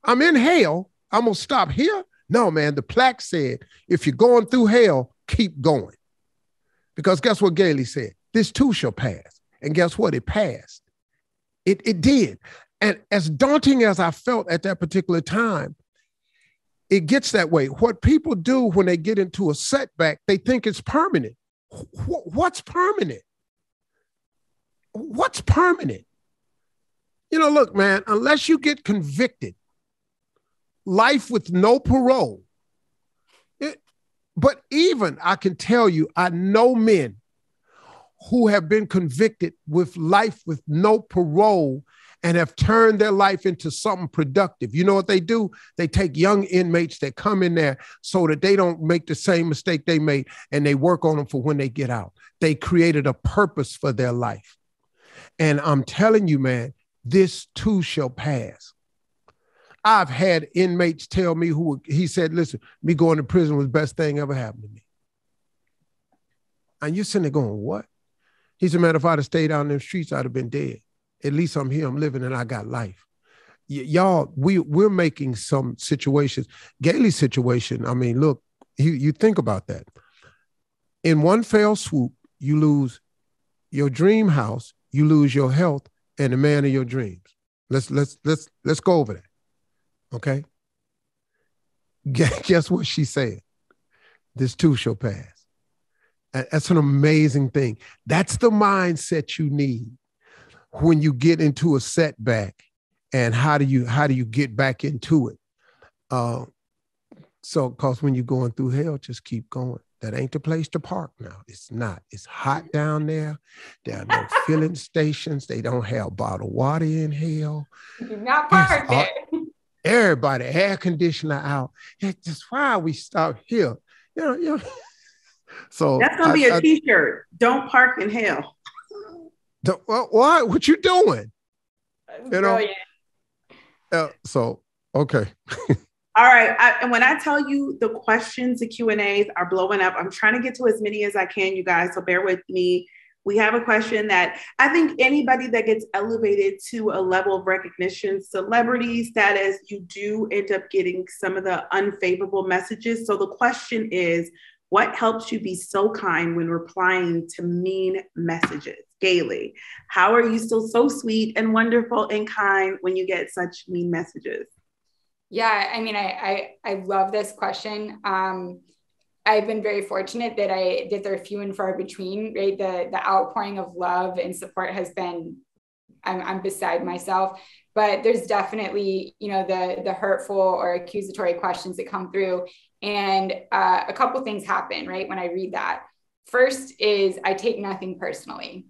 I'm in hell. I'm gonna stop here. No, man. The plaque said, if you're going through hell, keep going. Because guess what Galey said? This too shall pass. And guess what? It passed. It, it did. And as daunting as I felt at that particular time, it gets that way. What people do when they get into a setback, they think it's permanent. What's permanent? What's permanent? You know, look, man, unless you get convicted, life with no parole. It, but even I can tell you, I know men who have been convicted with life with no parole and have turned their life into something productive. You know what they do? They take young inmates that come in there so that they don't make the same mistake they made and they work on them for when they get out. They created a purpose for their life. And I'm telling you, man, this too shall pass. I've had inmates tell me who he said, listen, me going to prison was the best thing ever happened to me. And you're sitting there going, what? He said, man, if I'd have stayed out in the streets, I'd have been dead at least I'm here, I'm living, and I got life. Y- y'all, we we're making some situations. Galey's situation. I mean, look, you you think about that. In one fell swoop, you lose your dream house, you lose your health, and the man of your dreams. Let's let's let's let's go over that. Okay. Guess what she said? This too shall pass. That's an amazing thing. That's the mindset you need when you get into a setback and how do you how do you get back into it uh, so because when you're going through hell just keep going that ain't the place to park now. It's not. It's hot down there. There are no filling stations. They don't have bottled water in hell. Do not park there everybody air conditioner out. It's just why we stop here. You know you know so that's gonna I, be a a shirt don't park in hell. What? What? What you doing? You know. Uh, so okay. All right. I, and when I tell you the questions, the Q and A's are blowing up. I'm trying to get to as many as I can, you guys. So bear with me. We have a question that I think anybody that gets elevated to a level of recognition, celebrity status, you do end up getting some of the unfavorable messages. So the question is, what helps you be so kind when replying to mean messages? Galey, how are you still so sweet and wonderful and kind when you get such mean messages? Yeah, I mean, I I, I love this question. Um, I've been very fortunate that I that they're few and far between. Right, the the outpouring of love and support has been. I'm, I'm beside myself, but there's definitely you know the the hurtful or accusatory questions that come through, and uh, a couple things happen right when I read that. First is I take nothing personally.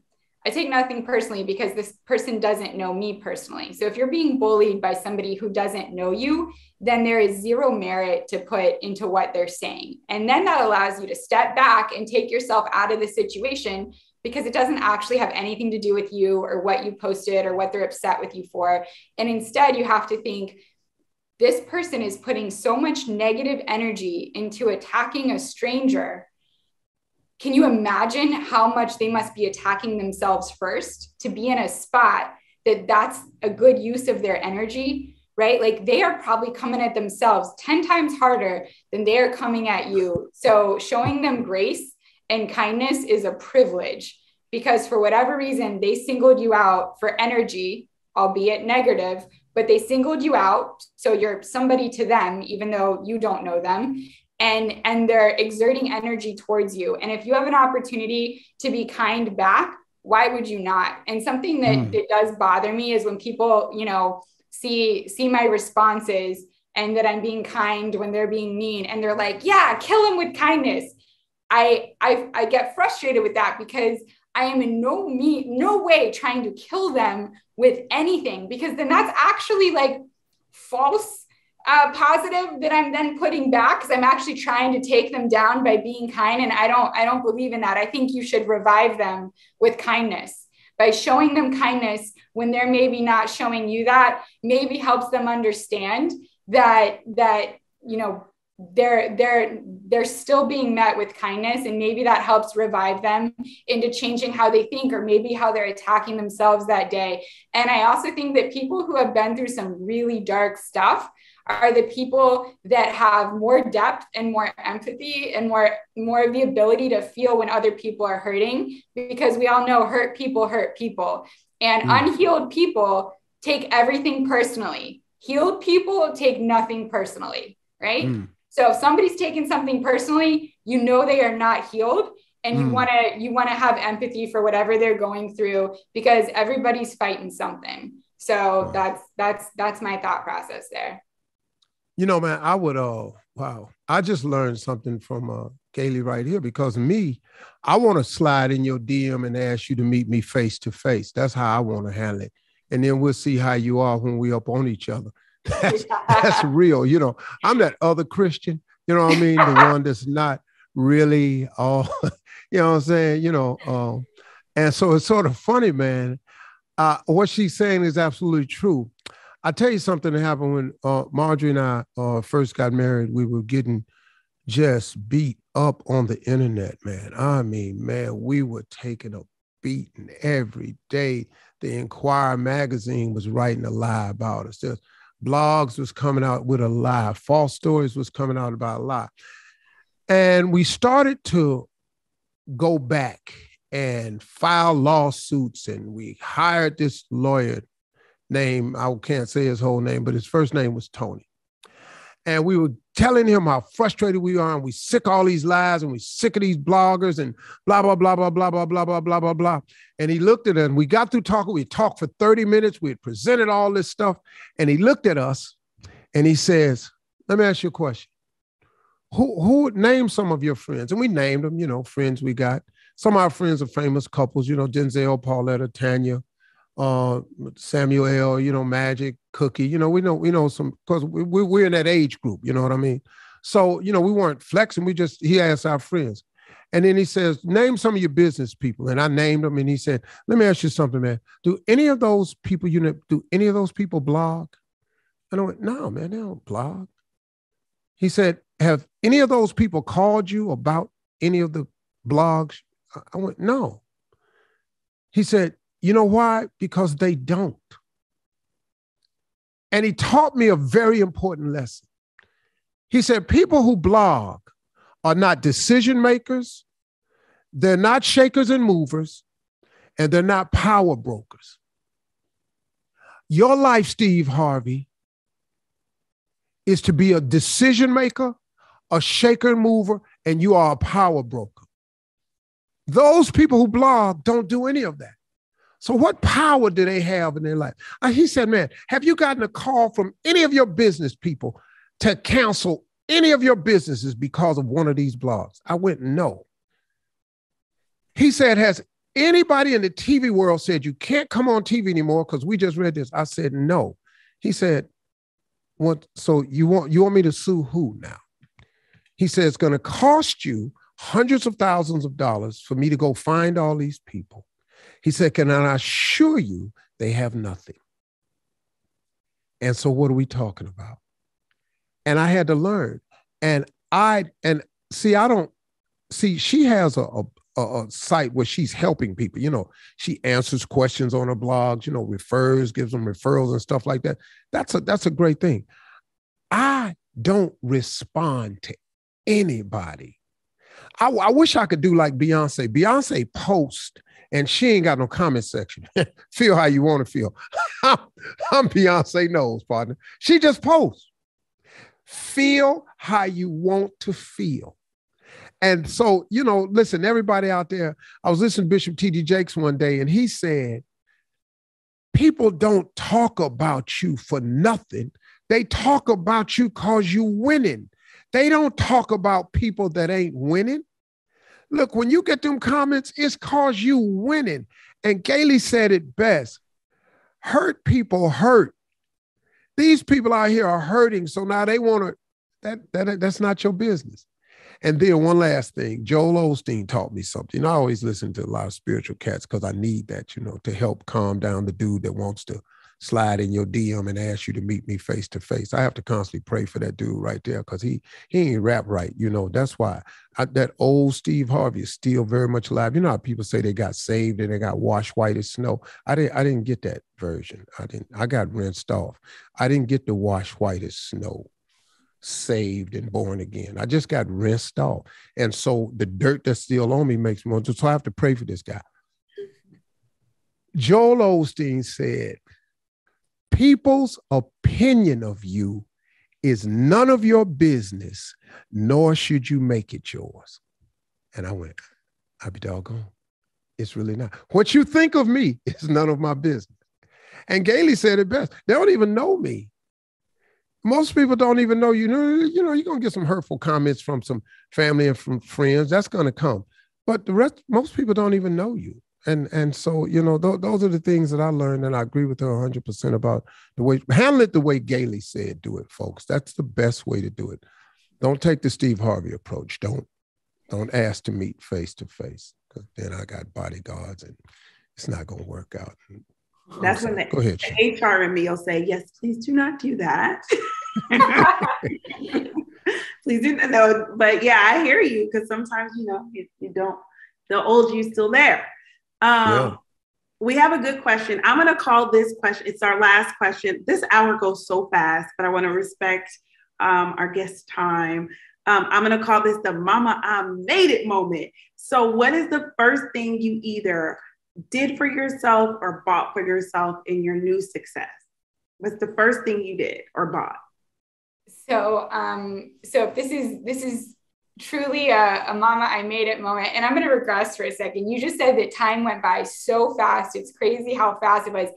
I take nothing personally because this person doesn't know me personally. So if you're being bullied by somebody who doesn't know you, then there is zero merit to put into what they're saying. And then that allows you to step back and take yourself out of the situation because it doesn't actually have anything to do with you or what you posted or what they're upset with you for. And instead, you have to think, this person is putting so much negative energy into attacking a stranger can you imagine how much they must be attacking themselves first to be in a spot that that's a good use of their energy right? Like they are probably coming at themselves 10 times harder than they are coming at you. So showing them grace and kindness is a privilege because for whatever reason they singled you out for energy albeit negative but they singled you out. So you're somebody to them even though you don't know them and and they're exerting energy towards you. And if you have an opportunity to be kind back why would you not? And something that, mm. that does bother me is when people you know see see my responses and that i'm being kind when they're being mean and they're like yeah kill him with kindness. I i, I get frustrated with that because i am in no me no way trying to kill them with anything because then that's actually like false uh, positive that I'm then putting back because I'm actually trying to take them down by being kind. And I don't, I don't believe in that. I think you should revive them with kindness. by showing them kindness when they're maybe not showing you that maybe helps them understand that that you know they're they're they're still being met with kindness and maybe that helps revive them into changing how they think or maybe how they're attacking themselves that day and i also think that people who have been through some really dark stuff are the people that have more depth and more empathy and more more of the ability to feel when other people are hurting because we all know hurt people hurt people and mm. unhealed people take everything personally healed people take nothing personally right mm. So if somebody's taking something personally, you know they are not healed and you mm. want to you want to have empathy for whatever they're going through because everybody's fighting something. So that's that's that's my thought process there. You know, man, I would uh wow. I just learned something from uh Kaylee right here because me, I want to slide in your DM and ask you to meet me face to face. That's how I want to handle it. And then we'll see how you are when we up on each other. That's, that's real. You know, I'm that other Christian, you know what I mean? The one that's not really all, you know what I'm saying? You know, um, and so it's sort of funny, man. Uh, what she's saying is absolutely true. I tell you something that happened when uh, Marjorie and I uh, first got married. We were getting just beat up on the internet, man. I mean, man, we were taking a beating every day. The Enquirer magazine was writing a lie about us. There's blogs was coming out with a lie, false stories was coming out about a lie. And we started to go back and file lawsuits, and we hired this lawyer named, I can't say his whole name, but his first name was Tony. And we were telling him how frustrated we are and we sick all these lies and we sick of these bloggers and blah blah blah blah blah blah blah blah blah blah blah and he looked at us, and we got through talking we talked for 30 minutes we had presented all this stuff and he looked at us and he says let me ask you a question who who name some of your friends and we named them you know friends we got some of our friends are famous couples you know denzel pauletta tanya uh, Samuel you know, Magic, Cookie, you know, we know, we know some, because we, we, we're in that age group, you know what I mean? So, you know, we weren't flexing. We just, he asked our friends. And then he says, name some of your business people. And I named them. And he said, let me ask you something, man. Do any of those people, you know, do any of those people blog? And I went, no, man, they don't blog. He said, have any of those people called you about any of the blogs? I went, no. He said, you know why? Because they don't. And he taught me a very important lesson. He said, People who blog are not decision makers, they're not shakers and movers, and they're not power brokers. Your life, Steve Harvey, is to be a decision maker, a shaker and mover, and you are a power broker. Those people who blog don't do any of that. So, what power do they have in their life? Uh, he said, Man, have you gotten a call from any of your business people to cancel any of your businesses because of one of these blogs? I went, No. He said, Has anybody in the TV world said you can't come on TV anymore because we just read this? I said, No. He said, What? So you want you want me to sue who now? He said it's going to cost you hundreds of thousands of dollars for me to go find all these people he said, Can I assure you they have nothing? And so, what are we talking about? And I had to learn. And I, and see, I don't see, she has a, a, a site where she's helping people. You know, she answers questions on her blogs, you know, refers, gives them referrals and stuff like that. That's a, that's a great thing. I don't respond to anybody. I, I wish I could do like Beyonce. Beyonce post and she ain't got no comment section. feel how you want to feel. I'm, Beyonce knows, partner. She just posts. Feel how you want to feel. And so, you know, listen, everybody out there, I was listening to Bishop T.D. Jakes one day, and he said, People don't talk about you for nothing. They talk about you because you winning. They don't talk about people that ain't winning. Look, when you get them comments, it's cause you winning. And Galey said it best. Hurt people hurt. These people out here are hurting. So now they want to, that, that that's not your business. And then one last thing, Joel Osteen taught me something. I always listen to a lot of spiritual cats because I need that, you know, to help calm down the dude that wants to slide in your DM and ask you to meet me face to face. I have to constantly pray for that dude right there because he he ain't rap right. You know, that's why I, that old Steve Harvey is still very much alive. You know how people say they got saved and they got washed white as snow. I didn't I didn't get that version. I didn't I got rinsed off. I didn't get the wash white as snow saved and born again. I just got rinsed off. And so the dirt that's still on me makes me want to. So I have to pray for this guy. Joel Osteen said, people's opinion of you is none of your business, nor should you make it yours. And I went, I'll be doggone. It's really not. What you think of me is none of my business. And Galey said it best. They don't even know me. Most people don't even know you. Know, you know, you're gonna get some hurtful comments from some family and from friends. That's gonna come. But the rest, most people don't even know you and and so you know th- those are the things that I learned, and I agree with her 100 percent about the way handle it the way Galey said, do it, folks. That's the best way to do it. Don't take the Steve Harvey approach. Don't don't ask to meet face to face because then I got bodyguards and it's not going to work out. That's when the, Go ahead, the HR and me will say, "Yes, please do not do that." please do not. No, but yeah, I hear you because sometimes you know you, you don't. The old you still there. Um, yeah. We have a good question. I'm going to call this question, it's our last question. This hour goes so fast, but I want to respect um, our guest time. Um, I'm going to call this the Mama I Made It moment. So, what is the first thing you either did for yourself or bought for yourself in your new success? What's the first thing you did or bought? So, um, so this is this is truly a, a, mama i made it moment. And i'm going to regress for a second. You just said that time went by so fast. It's crazy how fast it was.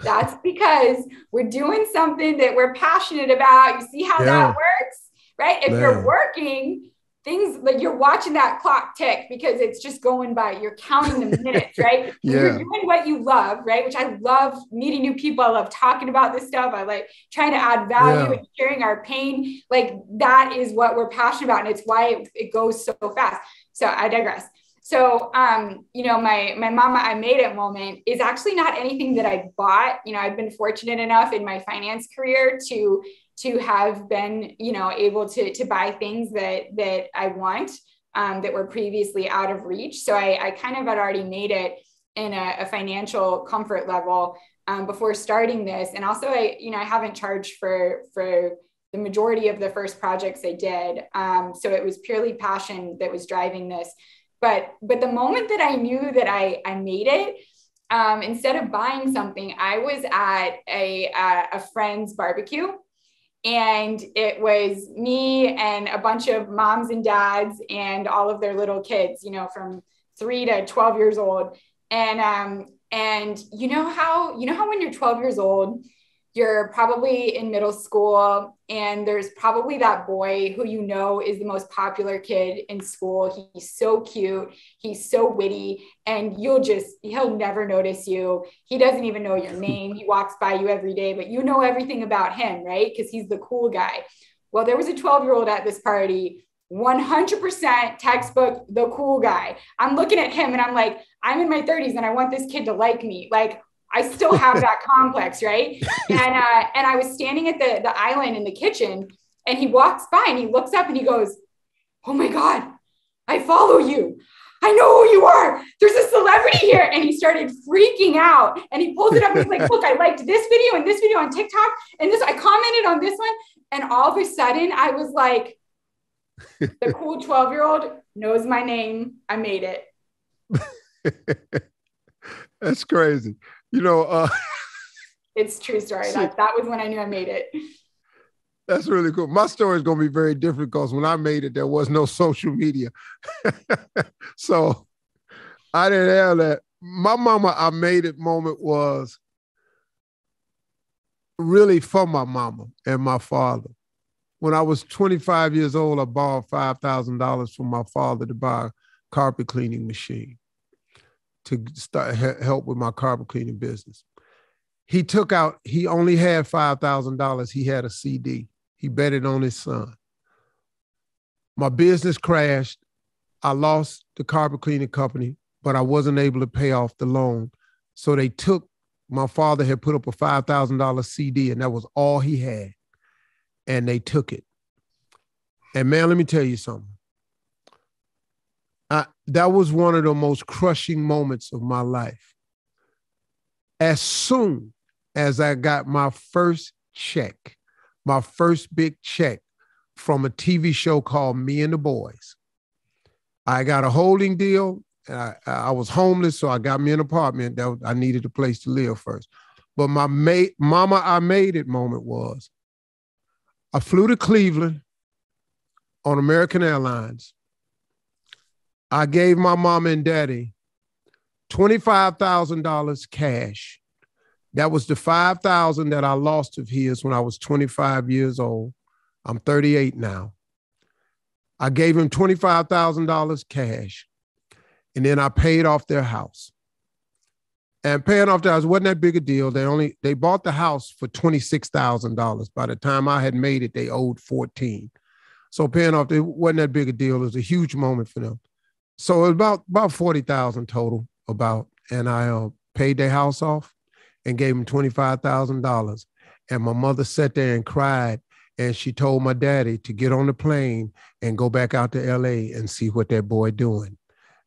That's because we're doing something that we're passionate about. You see how yeah. that works right? If you're working things like you're watching that clock tick because it's just going by. You're counting the minutes, right? yeah. You're doing what you love, right? Which I love meeting new people. I love talking about this stuff. I like trying to add value yeah. and sharing our pain. Like that is what we're passionate about. And it's why it, it goes so fast. So I digress. So, um, you know, my my mama I made it moment is actually not anything that I bought. You know, I've been fortunate enough in my finance career to to have been you know able to to buy things that that i want um, that were previously out of reach. So i, I kind of had already made it in a, a financial comfort level um, before starting this. And also i you know i haven't charged for for the majority of the first projects i did. Um, so it was purely passion that was driving this. But but the moment that i knew that i i made it um, instead of buying something i was at a, a friend's barbecue and it was me and a bunch of moms and dads and all of their little kids you know from 3 to 12 years old. And um and you know how you know how when you're 12 years old you're probably in middle school and there's probably that boy who you know is the most popular kid in school. He's so cute he's so witty and you'll just he'll never notice you. He doesn't even know your name. He walks by you every day but you know everything about him right? Because he's the cool guy. Well there was a 12 year old at this party 100% textbook the cool guy. I'm looking at him and i'm like i'm in my 30s and i want this kid to like me. Like I still have that complex, right? And uh, and I was standing at the the island in the kitchen, and he walks by and he looks up and he goes, "Oh my god, I follow you." I know who you are. There's a celebrity here. And he started freaking out. And he pulls it up and he's like, Look, I liked this video and this video on TikTok. And this, I commented on this one. And all of a sudden, I was like, The cool 12 year old knows my name. I made it. That's crazy you know, uh, it's true story. That, that was when I knew I made it. That's really cool. My story is going to be very different because when I made it, there was no social media. so I didn't have that. My mama, I made it moment was really for my mama and my father. When I was 25 years old, I borrowed $5,000 from my father to buy a carpet cleaning machine to start help with my carpet cleaning business. He took out, he only had $5,000. He had a CD. He bet it on his son. My business crashed. I lost the carpet cleaning company, but I wasn't able to pay off the loan. So they took my father had put up a $5,000 CD and that was all he had. And they took it. And man, let me tell you something. That was one of the most crushing moments of my life. As soon as I got my first check, my first big check from a TV show called Me and the Boys, I got a holding deal. I, I was homeless, so I got me an apartment. That I needed a place to live first. But my mate, mama, I made it moment was I flew to Cleveland on American Airlines. I gave my mom and daddy $25,000 cash. That was the 5,000 that I lost of his when I was 25 years old. I'm 38 now. I gave him $25,000 cash and then I paid off their house. And paying off the house wasn't that big a deal. They only they bought the house for $26,000. By the time I had made it, they owed 14. So paying off it wasn't that big a deal. It was a huge moment for them. So it was about about 40,000 total about and I uh, paid their house off and gave them $25,000. And my mother sat there and cried and she told my daddy to get on the plane and go back out to LA and see what that boy doing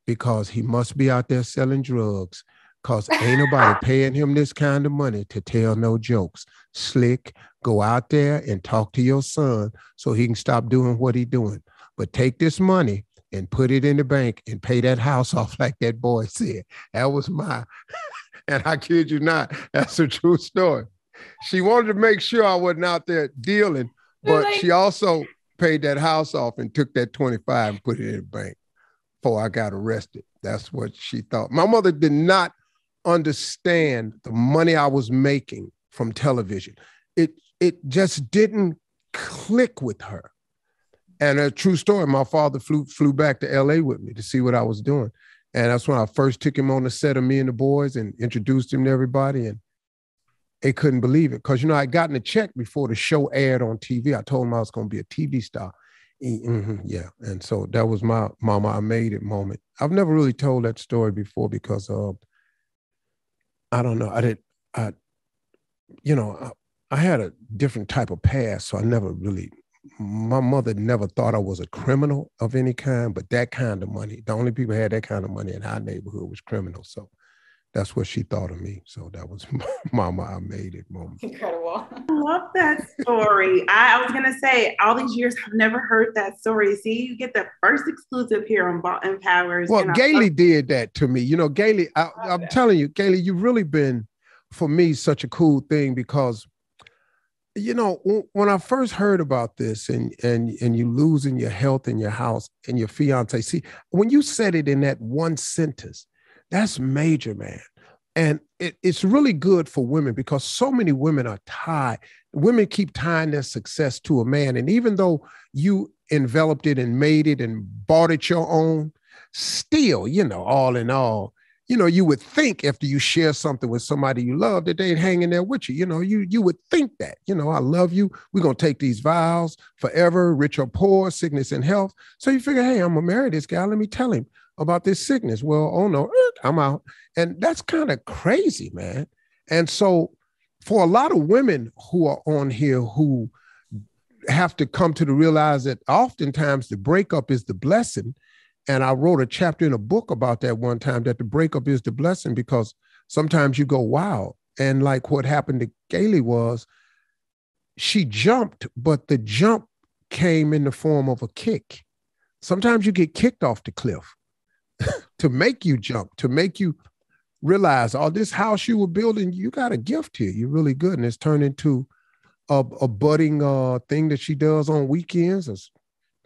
because he must be out there selling drugs because ain't nobody paying him this kind of money to tell no jokes. Slick, go out there and talk to your son so he can stop doing what he doing. But take this money and put it in the bank and pay that house off like that boy said. That was my, and I kid you not, that's a true story. She wanted to make sure I wasn't out there dealing, but like, she also paid that house off and took that 25 and put it in the bank before I got arrested. That's what she thought. My mother did not understand the money I was making from television. It it just didn't click with her. And a true story, my father flew flew back to LA with me to see what I was doing. And that's when I first took him on the set of me and the boys and introduced him to everybody. And they couldn't believe it. Because you know, I'd gotten a check before the show aired on TV. I told him I was going to be a TV star. Mm-hmm, yeah, and so that was my mama. I made it moment. I've never really told that story before because uh, I don't know. I did. I, you know, I, I had a different type of past, so I never really. My mother never thought I was a criminal of any kind, but that kind of money. The only people had that kind of money in our neighborhood was criminals. So that's what she thought of me. So that was Mama, I made it moment. Incredible. I love that story. I, I, was gonna say all these years I've never heard that story. See, you get the first exclusive here on Vault Empowers. Well, Galey did that to me. You know, Galey, I, am telling you, Galey, you've really been for me such a cool thing because you know when I first heard about this and and and you losing your health in your house and your fiance. See, when you said it in that one sentence that's major, man. And it, it's really good for women because so many women are tied. Women keep tying their success to a man. And even though you enveloped it and made it and bought it your own, still, you know, all in all, you know, you would think after you share something with somebody you love that they'd hang in there with you. You know, you you would think that, you know, I love you. We're gonna take these vows forever, rich or poor, sickness and health. So you figure, hey, I'm gonna marry this guy. Let me tell him about this sickness. Well, oh no, eh, I'm out. And that's kind of crazy, man. And so for a lot of women who are on here who have to come to the realize that oftentimes the breakup is the blessing. And I wrote a chapter in a book about that one time that the breakup is the blessing because sometimes you go wow. And like what happened to Galey was she jumped, but the jump came in the form of a kick. Sometimes you get kicked off the cliff to make you jump, to make you realize all oh, this house you were building, you got a gift here. You're really good. And it's turned into a, a budding uh, thing that she does on weekends. It's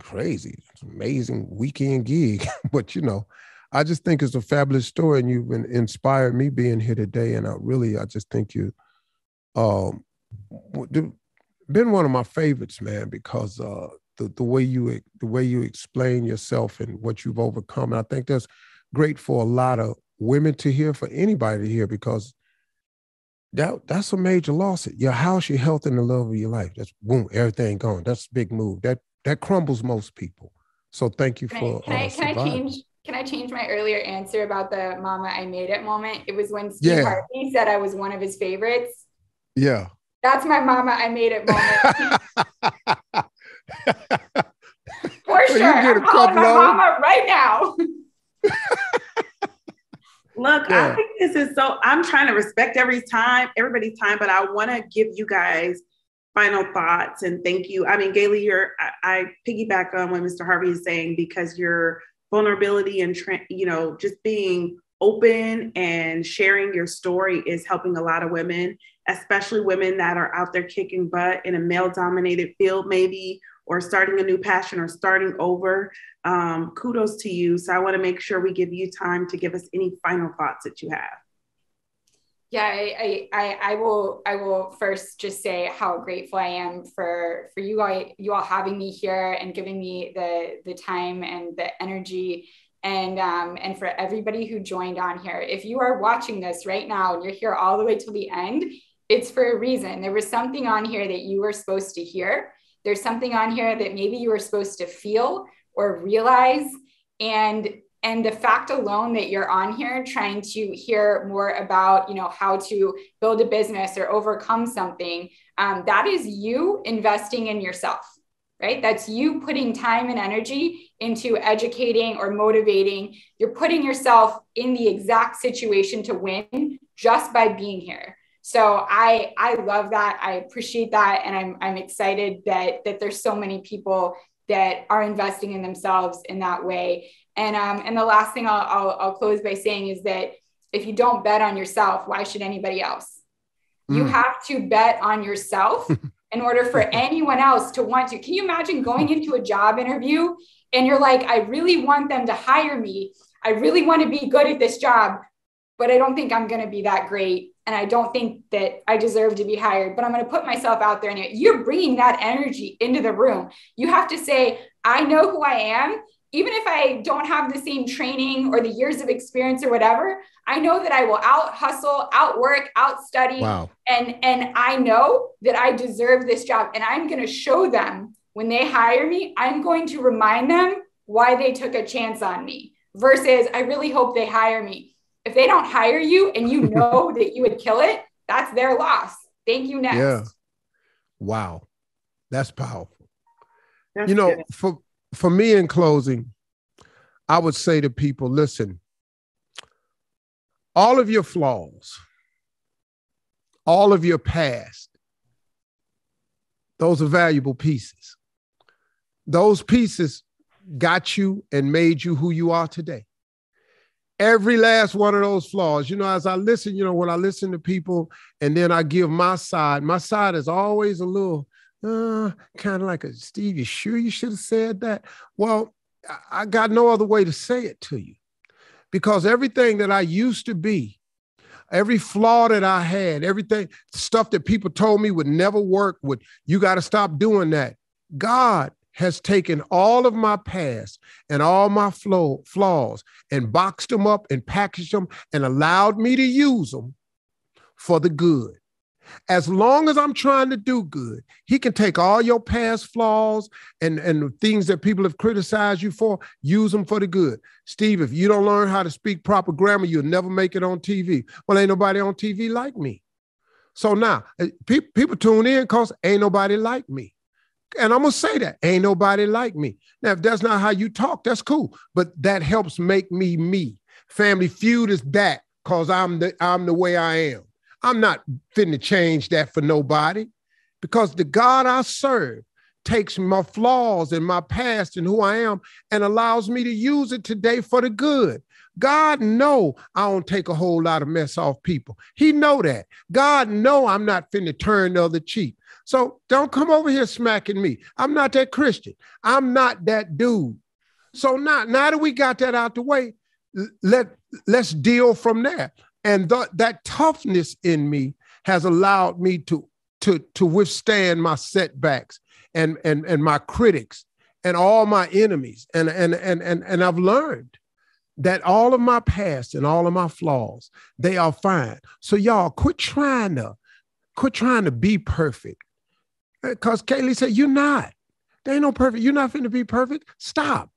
crazy. It's amazing weekend gig. but you know, I just think it's a fabulous story, and you've inspired me being here today. And I really, I just think you, um, been one of my favorites, man, because uh, the, the way you the way you explain yourself and what you've overcome. And I think that's great for a lot of women to hear, for anybody to hear, because that that's a major loss. Your house, your health, and the love of your life. That's boom, everything gone. That's a big move. That that crumbles most people. So thank you can for. I, can, uh, I, can I change? Can I change my earlier answer about the "Mama, I made it" moment? It was when Steve yeah. Harvey said I was one of his favorites. Yeah. That's my "Mama, I made it" moment. For sure, I'm calling my mama right now. Look, yeah. I think this is so. I'm trying to respect every time, everybody's time, but I want to give you guys final thoughts and thank you. I mean, Galey, you're. I, I piggyback on what Mr. Harvey is saying because your vulnerability and you know just being open and sharing your story is helping a lot of women, especially women that are out there kicking butt in a male-dominated field, maybe or starting a new passion or starting over, um, kudos to you. So I want to make sure we give you time to give us any final thoughts that you have. Yeah, I, I, I will I will first just say how grateful I am for for you all you all having me here and giving me the the time and the energy and um, and for everybody who joined on here. If you are watching this right now and you're here all the way till the end, it's for a reason. There was something on here that you were supposed to hear there's something on here that maybe you were supposed to feel or realize and and the fact alone that you're on here trying to hear more about you know how to build a business or overcome something um, that is you investing in yourself right that's you putting time and energy into educating or motivating you're putting yourself in the exact situation to win just by being here so I I love that. I appreciate that, and I'm I'm excited that that there's so many people that are investing in themselves in that way. And um and the last thing I'll I'll, I'll close by saying is that if you don't bet on yourself, why should anybody else? Mm. You have to bet on yourself in order for anyone else to want to. Can you imagine going into a job interview and you're like, I really want them to hire me. I really want to be good at this job, but I don't think I'm going to be that great and I don't think that I deserve to be hired, but I'm going to put myself out there anyway. You're bringing that energy into the room. You have to say, I know who I am. Even if I don't have the same training or the years of experience or whatever, I know that I will out hustle, out work, out study. Wow. And, and I know that I deserve this job. And I'm going to show them when they hire me, I'm going to remind them why they took a chance on me versus I really hope they hire me if they don't hire you and you know that you would kill it, that's their loss. Thank you next. Yeah. Wow. That's powerful. That's you know, good. for for me in closing, I would say to people, listen, all of your flaws, all of your past, those are valuable pieces. Those pieces got you and made you who you are today every last one of those flaws. You know, as I listen, you know, when I listen to people and then I give my side, my side is always a little uh, kind of like a Steve, you sure you should have said that? Well, I got no other way to say it to you because everything that I used to be, every flaw that I had, everything, stuff that people told me would never work, would you got to stop doing that. God has taken all of my past and all my flow, flaws and boxed them up and packaged them and allowed me to use them for the good. As long as I'm trying to do good, he can take all your past flaws and, and things that people have criticized you for, use them for the good. Steve, if you don't learn how to speak proper grammar, you'll never make it on TV. Well, ain't nobody on TV like me. So now eh, pe- people tune in because ain't nobody like me. And I'm gonna say that ain't nobody like me. Now, if that's not how you talk, that's cool. But that helps make me me. Family feud is that because I'm the I'm the way I am. I'm not fitting to change that for nobody because the God I serve takes my flaws and my past and who I am and allows me to use it today for the good. God know I don't take a whole lot of mess off people. He know that. God know I'm not finna turn the other cheek. So don't come over here smacking me. I'm not that Christian. I'm not that dude. So now, now that we got that out the way, let let's deal from there. And th- that toughness in me has allowed me to to to withstand my setbacks and and and my critics and all my enemies. And and and and and I've learned that all of my past and all of my flaws they are fine. So y'all quit trying to quit trying to be perfect uh, because Galey said, You're not. There ain't no perfect. You're not to be perfect. Stop.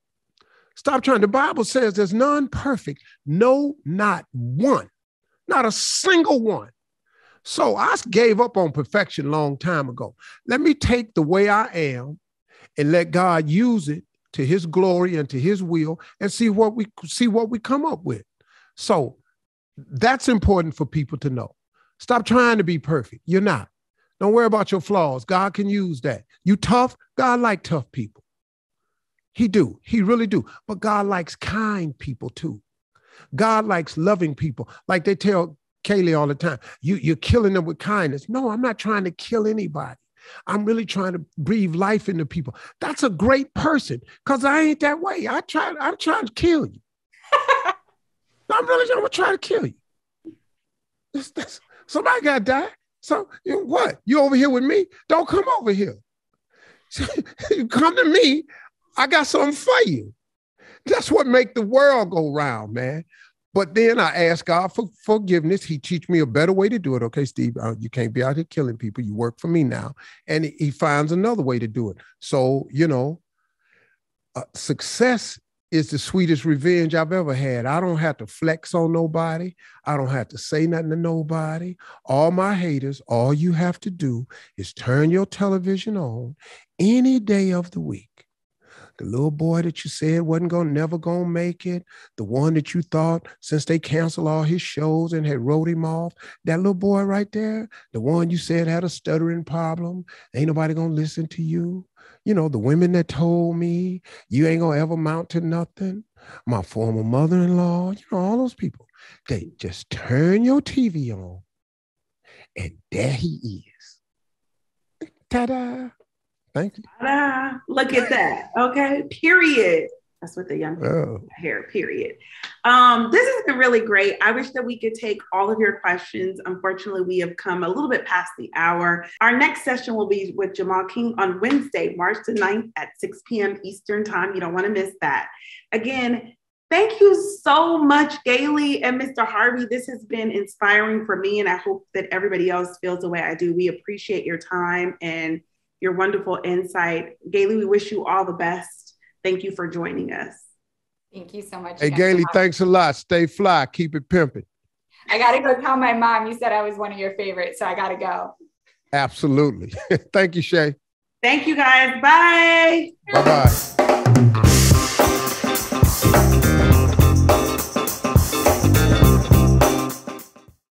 Stop trying. The Bible says there's none perfect. No, not one. Not a single one. So I gave up on perfection a long time ago. Let me take the way I am and let God use it to his glory and to his will and see what we see what we come up with. So that's important for people to know. Stop trying to be perfect. You're not. Don't worry about your flaws. God can use that. You tough, God like tough people. He do. He really do. But God likes kind people too. God likes loving people. Like they tell Galey all the time, you, you're killing them with kindness. No, I'm not trying to kill anybody. I'm really trying to breathe life into people. That's a great person because I ain't that way. I try, I'm trying to kill you. I'm really I'm gonna try to kill you. This, this, somebody got to die. So you know, what? You over here with me? Don't come over here. you come to me. I got something for you. That's what make the world go round, man. But then I ask God for forgiveness. He teach me a better way to do it. Okay, Steve, uh, you can't be out here killing people. You work for me now, and he finds another way to do it. So you know, uh, success is the sweetest revenge I've ever had. I don't have to flex on nobody. I don't have to say nothing to nobody. All my haters, all you have to do is turn your television on any day of the week. The little boy that you said wasn't to never to make it, the one that you thought since they canceled all his shows and had wrote him off, that little boy right there, the one you said had a stuttering problem, ain't nobody going to listen to you you know, the women that told me you ain't gonna ever amount to nothing, my former mother-in-law, you know, all those people. They just turn your TV on, and there he is. Ta-da! Thank you. Ta-da. Look at that. Okay. Period. That's what the young oh. here, period. Um, this has been really great. I wish that we could take all of your questions. Unfortunately, we have come a little bit past the hour. Our next session will be with Jamal King on Wednesday, March the 9th at 6 p.m. Eastern Time. You don't want to miss that. Again, thank you so much, Galey and Mr. Harvey. This has been inspiring for me, and I hope that everybody else feels the way I do. We appreciate your time and your wonderful insight. Galey, we wish you all the best Thank you for joining us. Thank you so much. Hey, Galey, thanks a lot. Stay fly. Keep it pimping. I got to go tell my mom you said I was one of your favorites, so I got to go. Absolutely. Thank you, Shay. Thank you, guys. Bye. Bye bye.